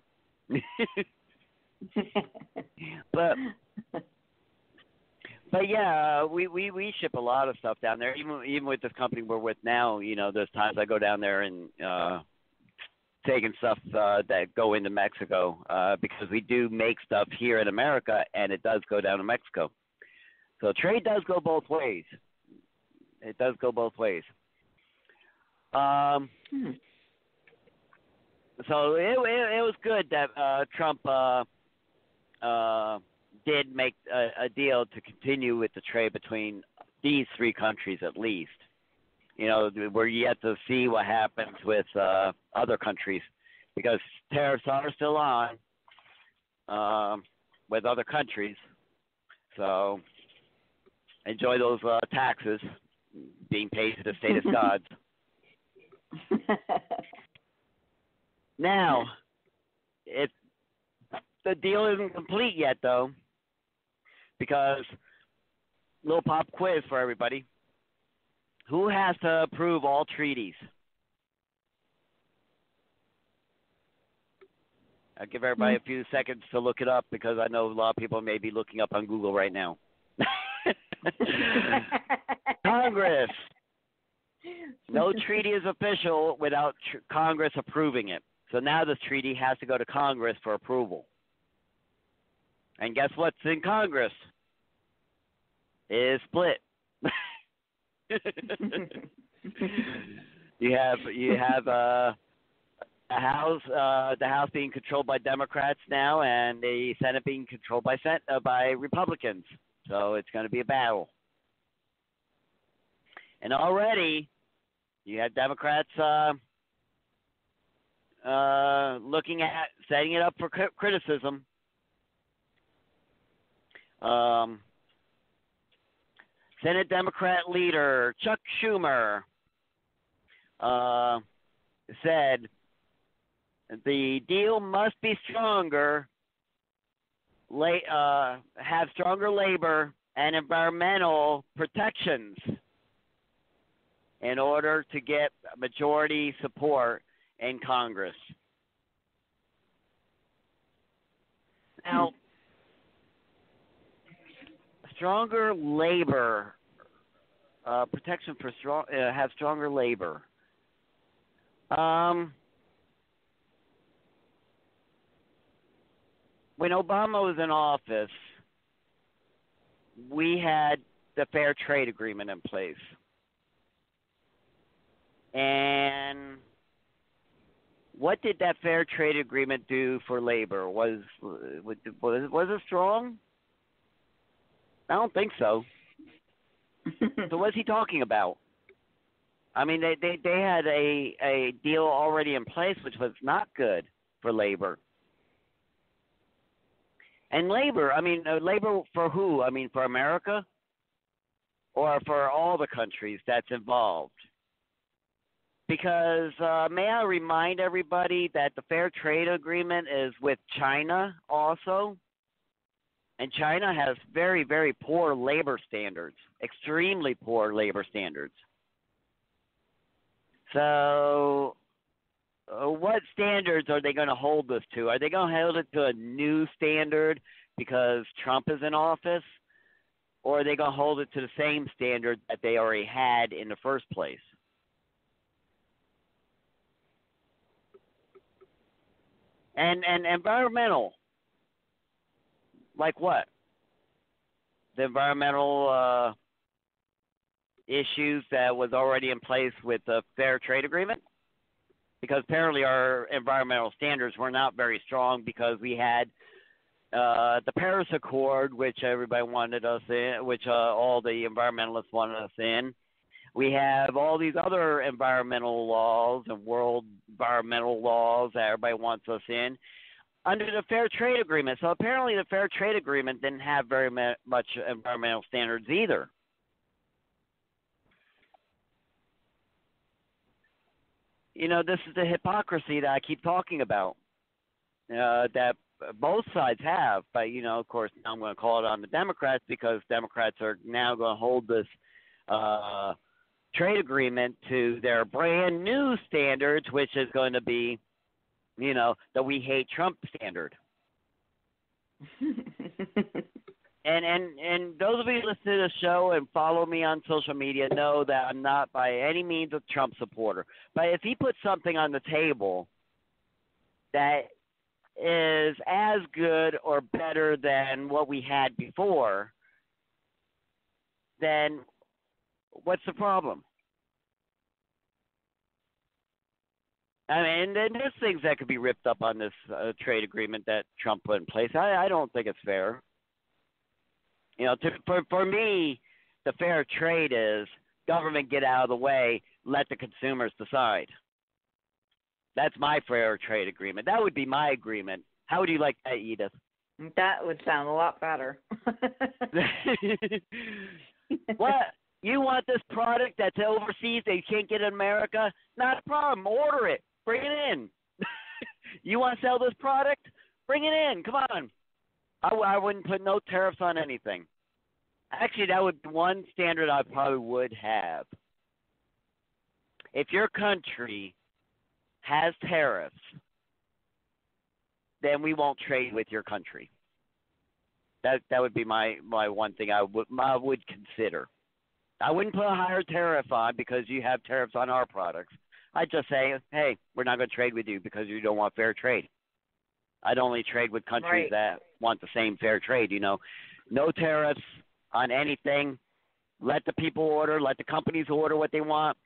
but but yeah, we we we ship a lot of stuff down there. Even even with this company we're with now, you know, there's times I go down there and uh taking stuff uh that go into Mexico uh because we do make stuff here in America and it does go down to Mexico. So trade does go both ways. It does go both ways. Um hmm. so it, it it was good that uh Trump uh uh, did make a, a deal to continue with the trade between these three countries at least. You know, we're yet to see what happens with uh, other countries because tariffs are still on um, with other countries. So enjoy those uh, taxes being paid to the state of gods. now, it the deal isn't complete yet though, because little pop quiz for everybody. Who has to approve all treaties? I'll give everybody a hmm. few seconds to look it up because I know a lot of people may be looking up on Google right now. Congress. No treaty is official without tr- Congress approving it. So now this treaty has to go to Congress for approval. And guess what's in Congress? Is split. you have you have uh, the House uh, the House being controlled by Democrats now, and the Senate being controlled by Sen- uh, by Republicans. So it's going to be a battle. And already, you had Democrats uh, uh, looking at setting it up for criticism. Um, Senate Democrat leader Chuck Schumer uh, said the deal must be stronger, uh, have stronger labor and environmental protections in order to get majority support in Congress. Now, stronger labor uh, protection for strong uh, have stronger labor. Um, when Obama was in office, we had the fair trade agreement in place. And what did that fair trade agreement do for labor? Was was was it strong? I don't think so. so what's he talking about? I mean, they they they had a a deal already in place, which was not good for labor. And labor, I mean, uh, labor for who? I mean, for America, or for all the countries that's involved? because uh, may I remind everybody that the fair trade agreement is with China also, and China has very very poor labor standards, extremely poor labor standards. So, uh, what standards are they going to hold this to? Are they going to hold it to a new standard because Trump is in office? Or are they going to hold it to the same standard that they already had in the first place? And and environmental. Like what? The environmental uh, issues that was already in place with the fair trade agreement? Because apparently our environmental standards were not very strong because we had uh, the Paris Accord, which everybody wanted us in, which uh, all the environmentalists wanted us in, we have all these other environmental laws and world environmental laws that everybody wants us in under the Fair Trade Agreement. So apparently, the Fair Trade Agreement didn't have very much environmental standards either. You know, this is the hypocrisy that I keep talking about. Uh, that both sides have, but you know, of course, I'm going to call it on the Democrats because Democrats are now going to hold this uh, trade agreement to their brand new standards, which is going to be, you know, the we hate Trump standard. and and and those of you who listen to the show and follow me on social media know that I'm not by any means a Trump supporter. But if he puts something on the table that is as good or better than what we had before, then What's the problem? I mean, and there's things that could be ripped up on this uh, trade agreement that Trump put in place. I, I don't think it's fair. You know, to, for for me, the fair trade is government get out of the way, let the consumers decide. That's my fair trade agreement. That would be my agreement. How would you like that, Edith? That would sound a lot better. what? You want this product that's overseas that you can't get in America? Not a problem. Order it. Bring it in. you want to sell this product? Bring it in. Come on. I, I wouldn't put no tariffs on anything. Actually, that would be one standard I probably would have. If your country has tariffs, then we won't trade with your country. That that would be my my one thing I would I would consider. I wouldn't put a higher tariff on because you have tariffs on our products. I'd just say, hey, we're not going to trade with you because you don't want fair trade. I'd only trade with countries Right. that want the same fair trade. You know, no tariffs on anything. Let the people order. Let the companies order what they want.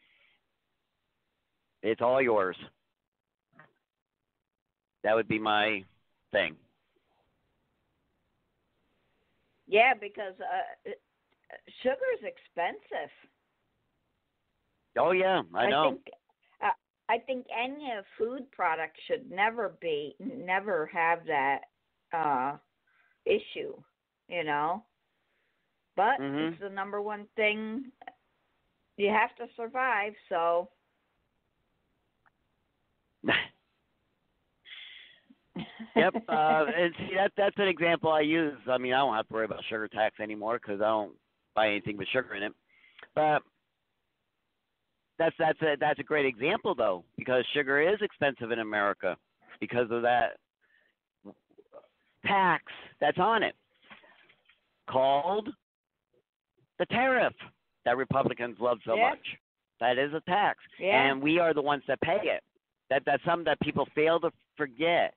It's all yours. That would be my thing. yeah, because uh, sugar is expensive. Oh yeah, I know. think I think any food product should never be never have that uh issue, you know. But Mhm. it's the number one thing you have to survive, so yep. Uh, and see, that that's an example I use. I mean, I don't have to worry about sugar tax anymore because I don't buy anything with sugar in it. But that's that's a that's a great example though because sugar is expensive in America because of that tax that's on it called the tariff that Republicans love so much. That is a tax, Yeah. and we are the ones that pay it. That that's something that people fail to forget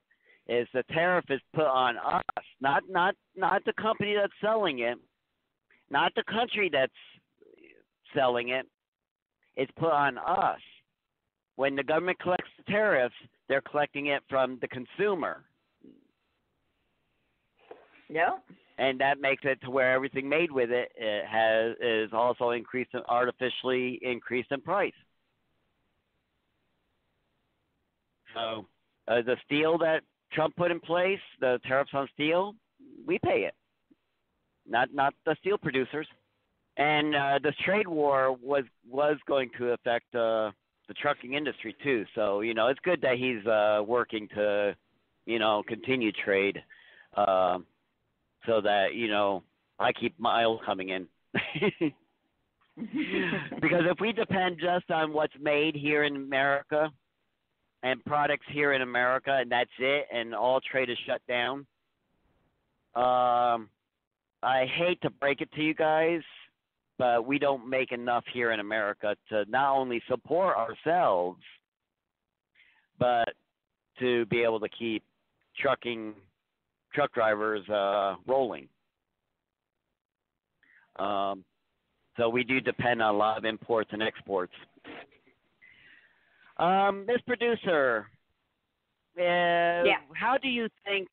is the tariff is put on us, not not not the company that's selling it, not the country that's selling it. It's put on us. When the government collects the tariffs, they're collecting it from the consumer, yeah. and that makes it to where everything made with it, it has is also increased artificially increased in price. So uh, the steel that Trump put in place, the tariffs on steel, we pay it, not not the steel producers. And uh, this trade war was was going to affect uh, the trucking industry too. So you know it's good that he's uh, working to you know continue trade, uh, so that you know I keep miles coming in. because if we depend just on what's made here in America and products here in America and that's it and all trade is shut down, um, I hate to break it to you guys, but we don't make enough here in America to not only support ourselves, but to be able to keep trucking truck drivers uh, rolling. Um, so we do depend on a lot of imports and exports. Um, Producer, uh, how do you think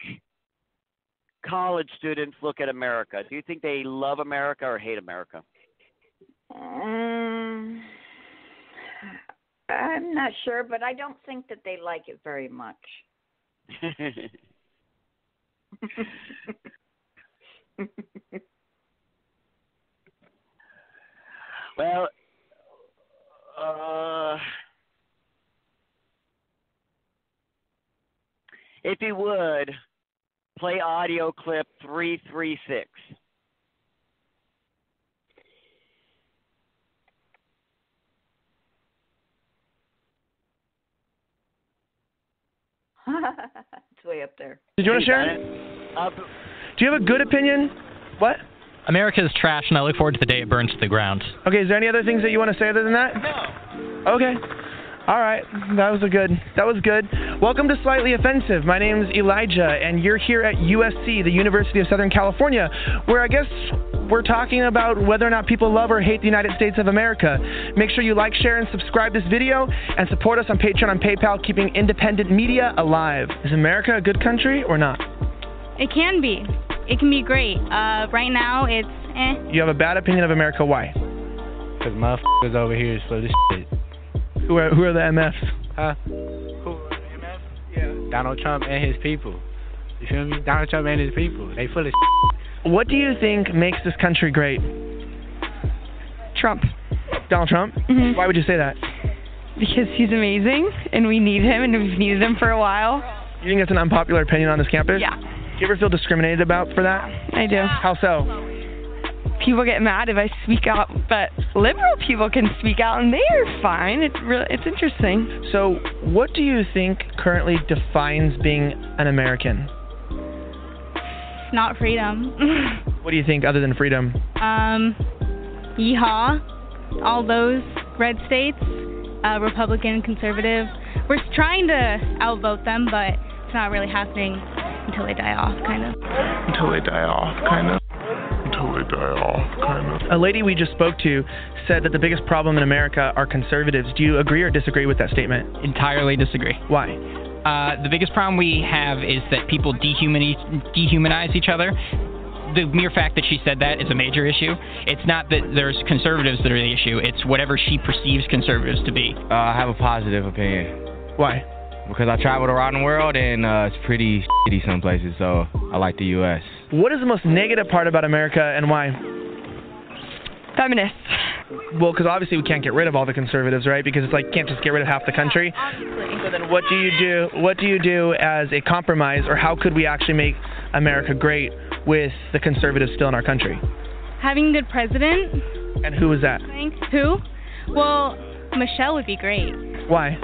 college students look at America? Do you think they love America or hate America? Um, I'm not sure, but I don't think that they like it very much. well, uh, if you would, play audio clip 336. It's way up there. Did you want to share it? Uh, Do you have a good opinion? What? America is trash, and I look forward to the day it burns to the ground. Okay, is there any other things that you want to say other than that? No. Okay. All right, that was a good. That was good. Welcome to Slightly Offensive. My name is Elijah, and you're here at USC, the University of Southern California, where I guess we're talking about whether or not people love or hate the United States of America. Make sure you like, share, and subscribe this video and support us on Patreon and PayPal, keeping independent media alive. Is America a good country or not? It can be. It can be great. Uh, right now, it's eh. You have a bad opinion of America. Why? Because my motherfuckers over here is full of shit. Who are who are the MFs? Huh? Who? MF? Yeah. Donald Trump and his people. You feel me? Donald Trump and his people. They full of shit. What do you think makes this country great? Trump. Donald Trump? Mhm. Why would you say that? Because he's amazing, and we need him, and we've needed him for a while. You think that's an unpopular opinion on this campus? Yeah. Do you ever feel discriminated about for that? I do. How so? People get mad if I speak out, but liberal people can speak out, and they are fine. It's really, it's interesting. So, what do you think currently defines being an American? Not freedom. What do you think other than freedom? um, yeehaw, all those red states, uh, Republican, conservative. We're trying to outvote them, but it's not really happening until they die off, kind of. Until they die off, kind of. Until die off, kind of. A lady we just spoke to said that the biggest problem in America are conservatives. Do you agree or disagree with that statement? Entirely disagree. Why? Uh, the biggest problem we have is that people dehumani- dehumanize each other. The mere fact that she said that is a major issue. It's not that there's conservatives that are the issue. It's whatever she perceives conservatives to be. Uh, I have a positive opinion. Why? Because I traveled around the world and uh, it's pretty shitty some places, so I like the U.S. What is the most negative part about America and why? Feminists. Well, because obviously we can't get rid of all the conservatives, right? Because it's like can't just get rid of half the country. So then, what do you do? What do you do as a compromise, or how could we actually make America great with the conservatives still in our country? Having a good president. And who is that? Who? Well, Michelle would be great. Why?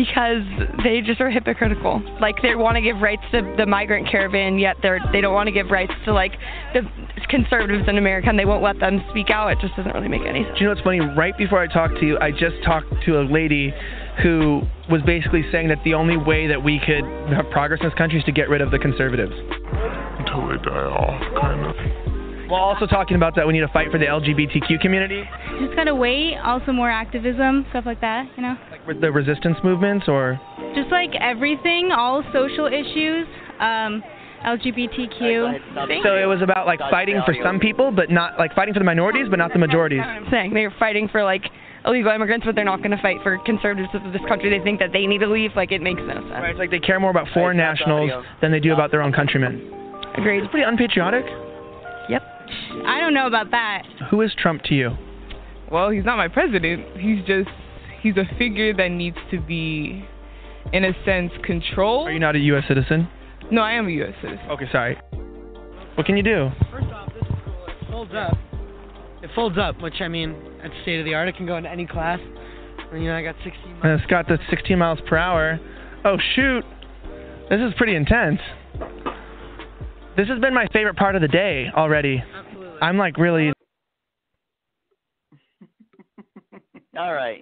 Because they just are hypocritical. Like they want to give rights to the migrant caravan, yet they're they don't want to give rights to like the conservatives in America, and they won't let them speak out. It just doesn't really make any sense. Do you know what's funny? Right before I talked to you, I just talked to a lady who was basically saying that the only way that we could have progress in this country is to get rid of the conservatives. Until they die off, kind of. While also talking about that we need to fight for the LGBTQ community, Just gotta wait. Also more activism, stuff like that. You know. Like with the resistance movements, or just like everything, all social issues, um, LGBTQ. so it was about like fighting for some people, but not like fighting for the minorities, but not the majorities. I'm saying they're fighting for like illegal immigrants, but they're not going to fight for conservatives of this country. They think that they need to leave. Like it makes no sense. Right, it's like they care more about foreign nationals than they do about their own countrymen. Agreed. It's pretty unpatriotic. Yep. I don't know about that. Who is Trump to you? Well, he's not my president. He's just he's a figure that needs to be, in a sense, controlled. Are you not a U.S. citizen? No, I am a U.S. citizen. Okay, sorry. What can you do? First off, this school folds up. It folds up, which I mean, it's state of the art. It can go into any class. And, you know, I got 16. And it's got the 16 miles per hour. Oh shoot, this is pretty intense. This has been my favorite part of the day already. Absolutely. I'm like really. All right.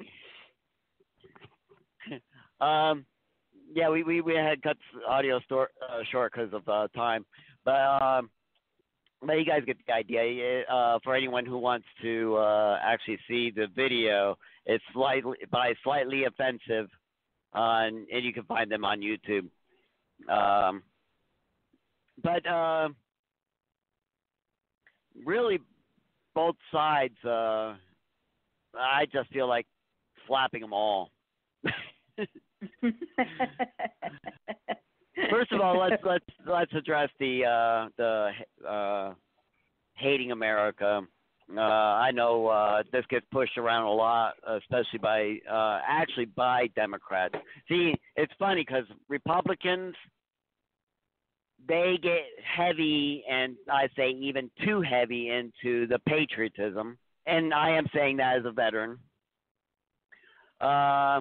um, yeah, we we we had cut audio store, uh, short because of uh, time, but um, but you guys get the idea. Uh, for anyone who wants to uh, actually see the video, it's slightly by slightly offensive, on and you can find them on YouTube. Um, but uh, really, both sides. Uh, I just feel like flapping them all. First of all, let's let's let's address the uh, the uh, hating America. Uh, I know uh, this gets pushed around a lot, especially by uh, actually by Democrats. See, it's funny because Republicans they get heavy, and I say even too heavy into the patriotism, and I am saying that as a veteran. Uh,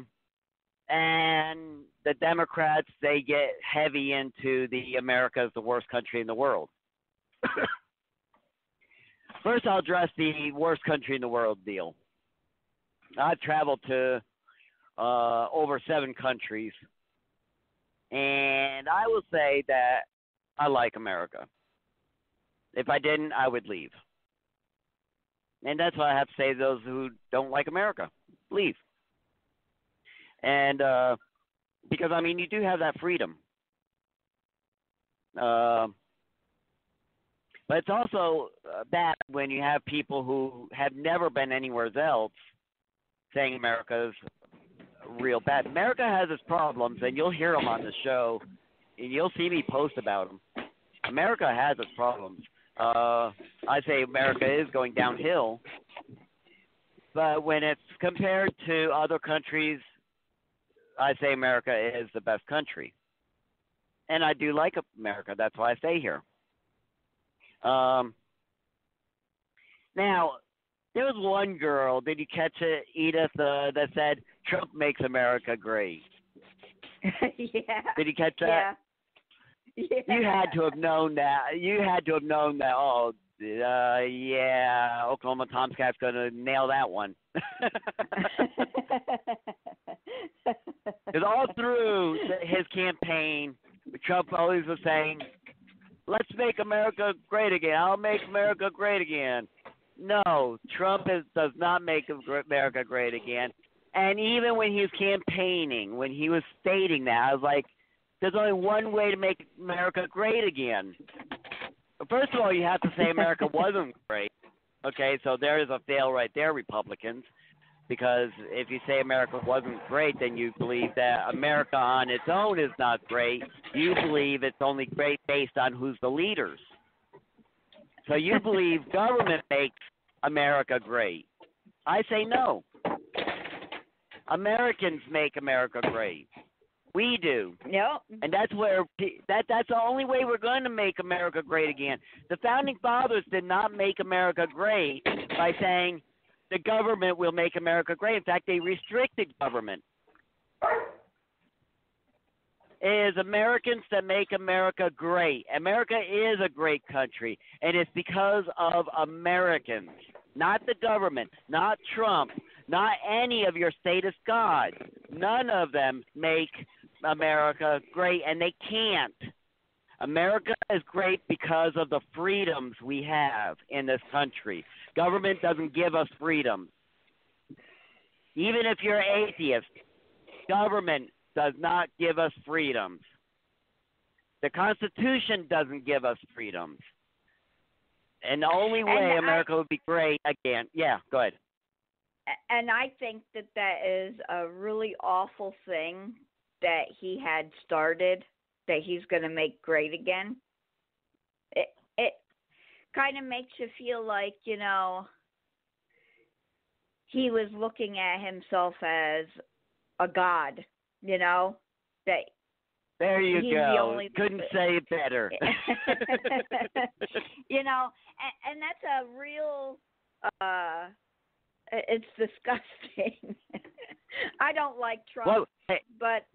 and the Democrats they get heavy into the America is the worst country in the world. First, I'll address the worst country in the world deal. I've traveled to uh, over seven countries, and I will say that I like America. If I didn't, I would leave. and that's why I have to say those who don't like America, leave. And uh, because I mean, you do have that freedom. Uh, but it's also uh, bad when you have people who have never been anywhere else saying America's real bad. America has its problems, and you'll hear them on the show, and you'll see me post about them. America has its problems. Uh, I say America is going downhill, but when it's compared to other countries, I say America is the best country. And I do like America. That's why I stay here. Um, now, there was one girl. Did you catch it, Edith? Uh, that said Trump makes America great. yeah. Did you catch that? Yeah. You had to have known that. You had to have known that. Oh, uh, yeah. Oklahoma Tomcat's going to nail that one. Because all through his campaign, Trump always was saying, "Let's make America great again. I'll make America great again." No, Trump is, does not make America great again. And even when he was campaigning, when he was stating that, I was like, "There's only one way to make America great again." First of all, you have to say America wasn't great. Okay, so there is a fail right there, Republicans because if you say America wasn't great, then you believe that America on its own is not great. You believe it's only great based on who's the leaders. So you believe government makes America great. I say no. Americans make America great. We do. Yep. And that's where that that's the only way we're going to make America great again. The founding fathers did not make America great by saying the government will make America great. In fact, they restricted government. It is Americans that make America great. America is a great country, and it's because of Americans, not the government, not Trump, not any of your statist gods. None of them make America great, and they can't. America is great because of the freedoms we have in this country. Government doesn't give us freedom. Even if you're atheist, government does not give us freedoms. The Constitution doesn't give us freedoms. And the only way And America I- would be great again. Yeah, go ahead. and I think that that is a really awful thing that he had started that he's going to make great again. It it kind of makes you feel like, you know, he was looking at himself as a god, you know, that There you go. The Couldn't say it better. you know, and, and that's a real. uh It's disgusting. I don't like Trump, Well, hey, but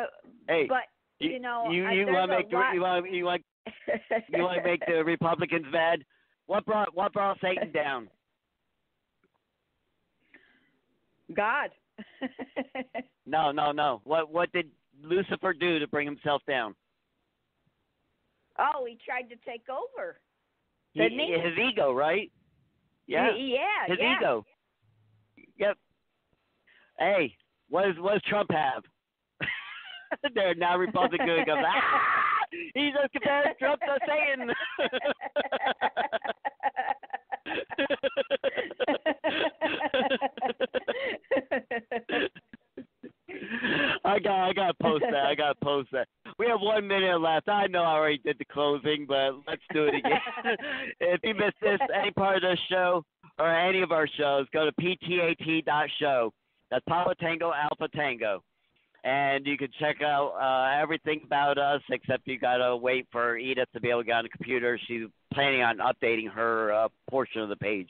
uh, hey, but you, you know, you, you want to make the, you want you want you want to make the Republicans mad? What brought what brought Satan down? God. No, no, no. What what did Lucifer do to bring himself down? oh, he tried to take over. He, he? his ego, right? Yeah. Yeah, His yeah. ego. Yep. Hey, what does what does Trump have? They're now Republican goes, ah, he just compares Trump to Satan. I got I got to post that. I got to post that. We have one minute left. I know I already did the closing, but let's do it again. if you missed this any part of this show or any of our shows, go to ptat.show. That's Papa Tango Alpha Tango. And you can check out uh, everything about us, except you got to wait for Edith to be able to get on the computer. She's planning on updating her uh, portion of the page.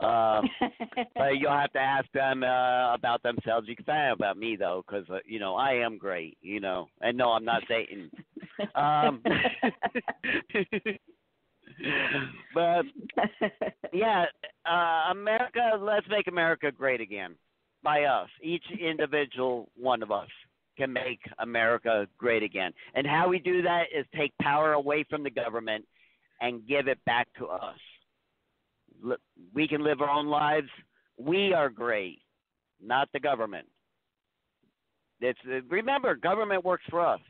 Uh, but you'll have to ask them uh, about themselves. You can find out about me, though, because, uh, you know, I am great, you know. And no, I'm not Satan. Um, but, yeah, uh, America, let's make America great again by us. Each individual one of us can make America great again. And how we do that is take power away from the government and give it back to us. We can live our own lives. We are great, not the government. It's, remember, government works for us.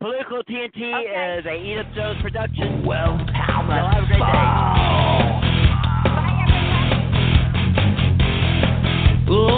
Political T&T okay. is a Eat Up Joe's production. Well, how much? Well, have a great day. Bye. Ooh.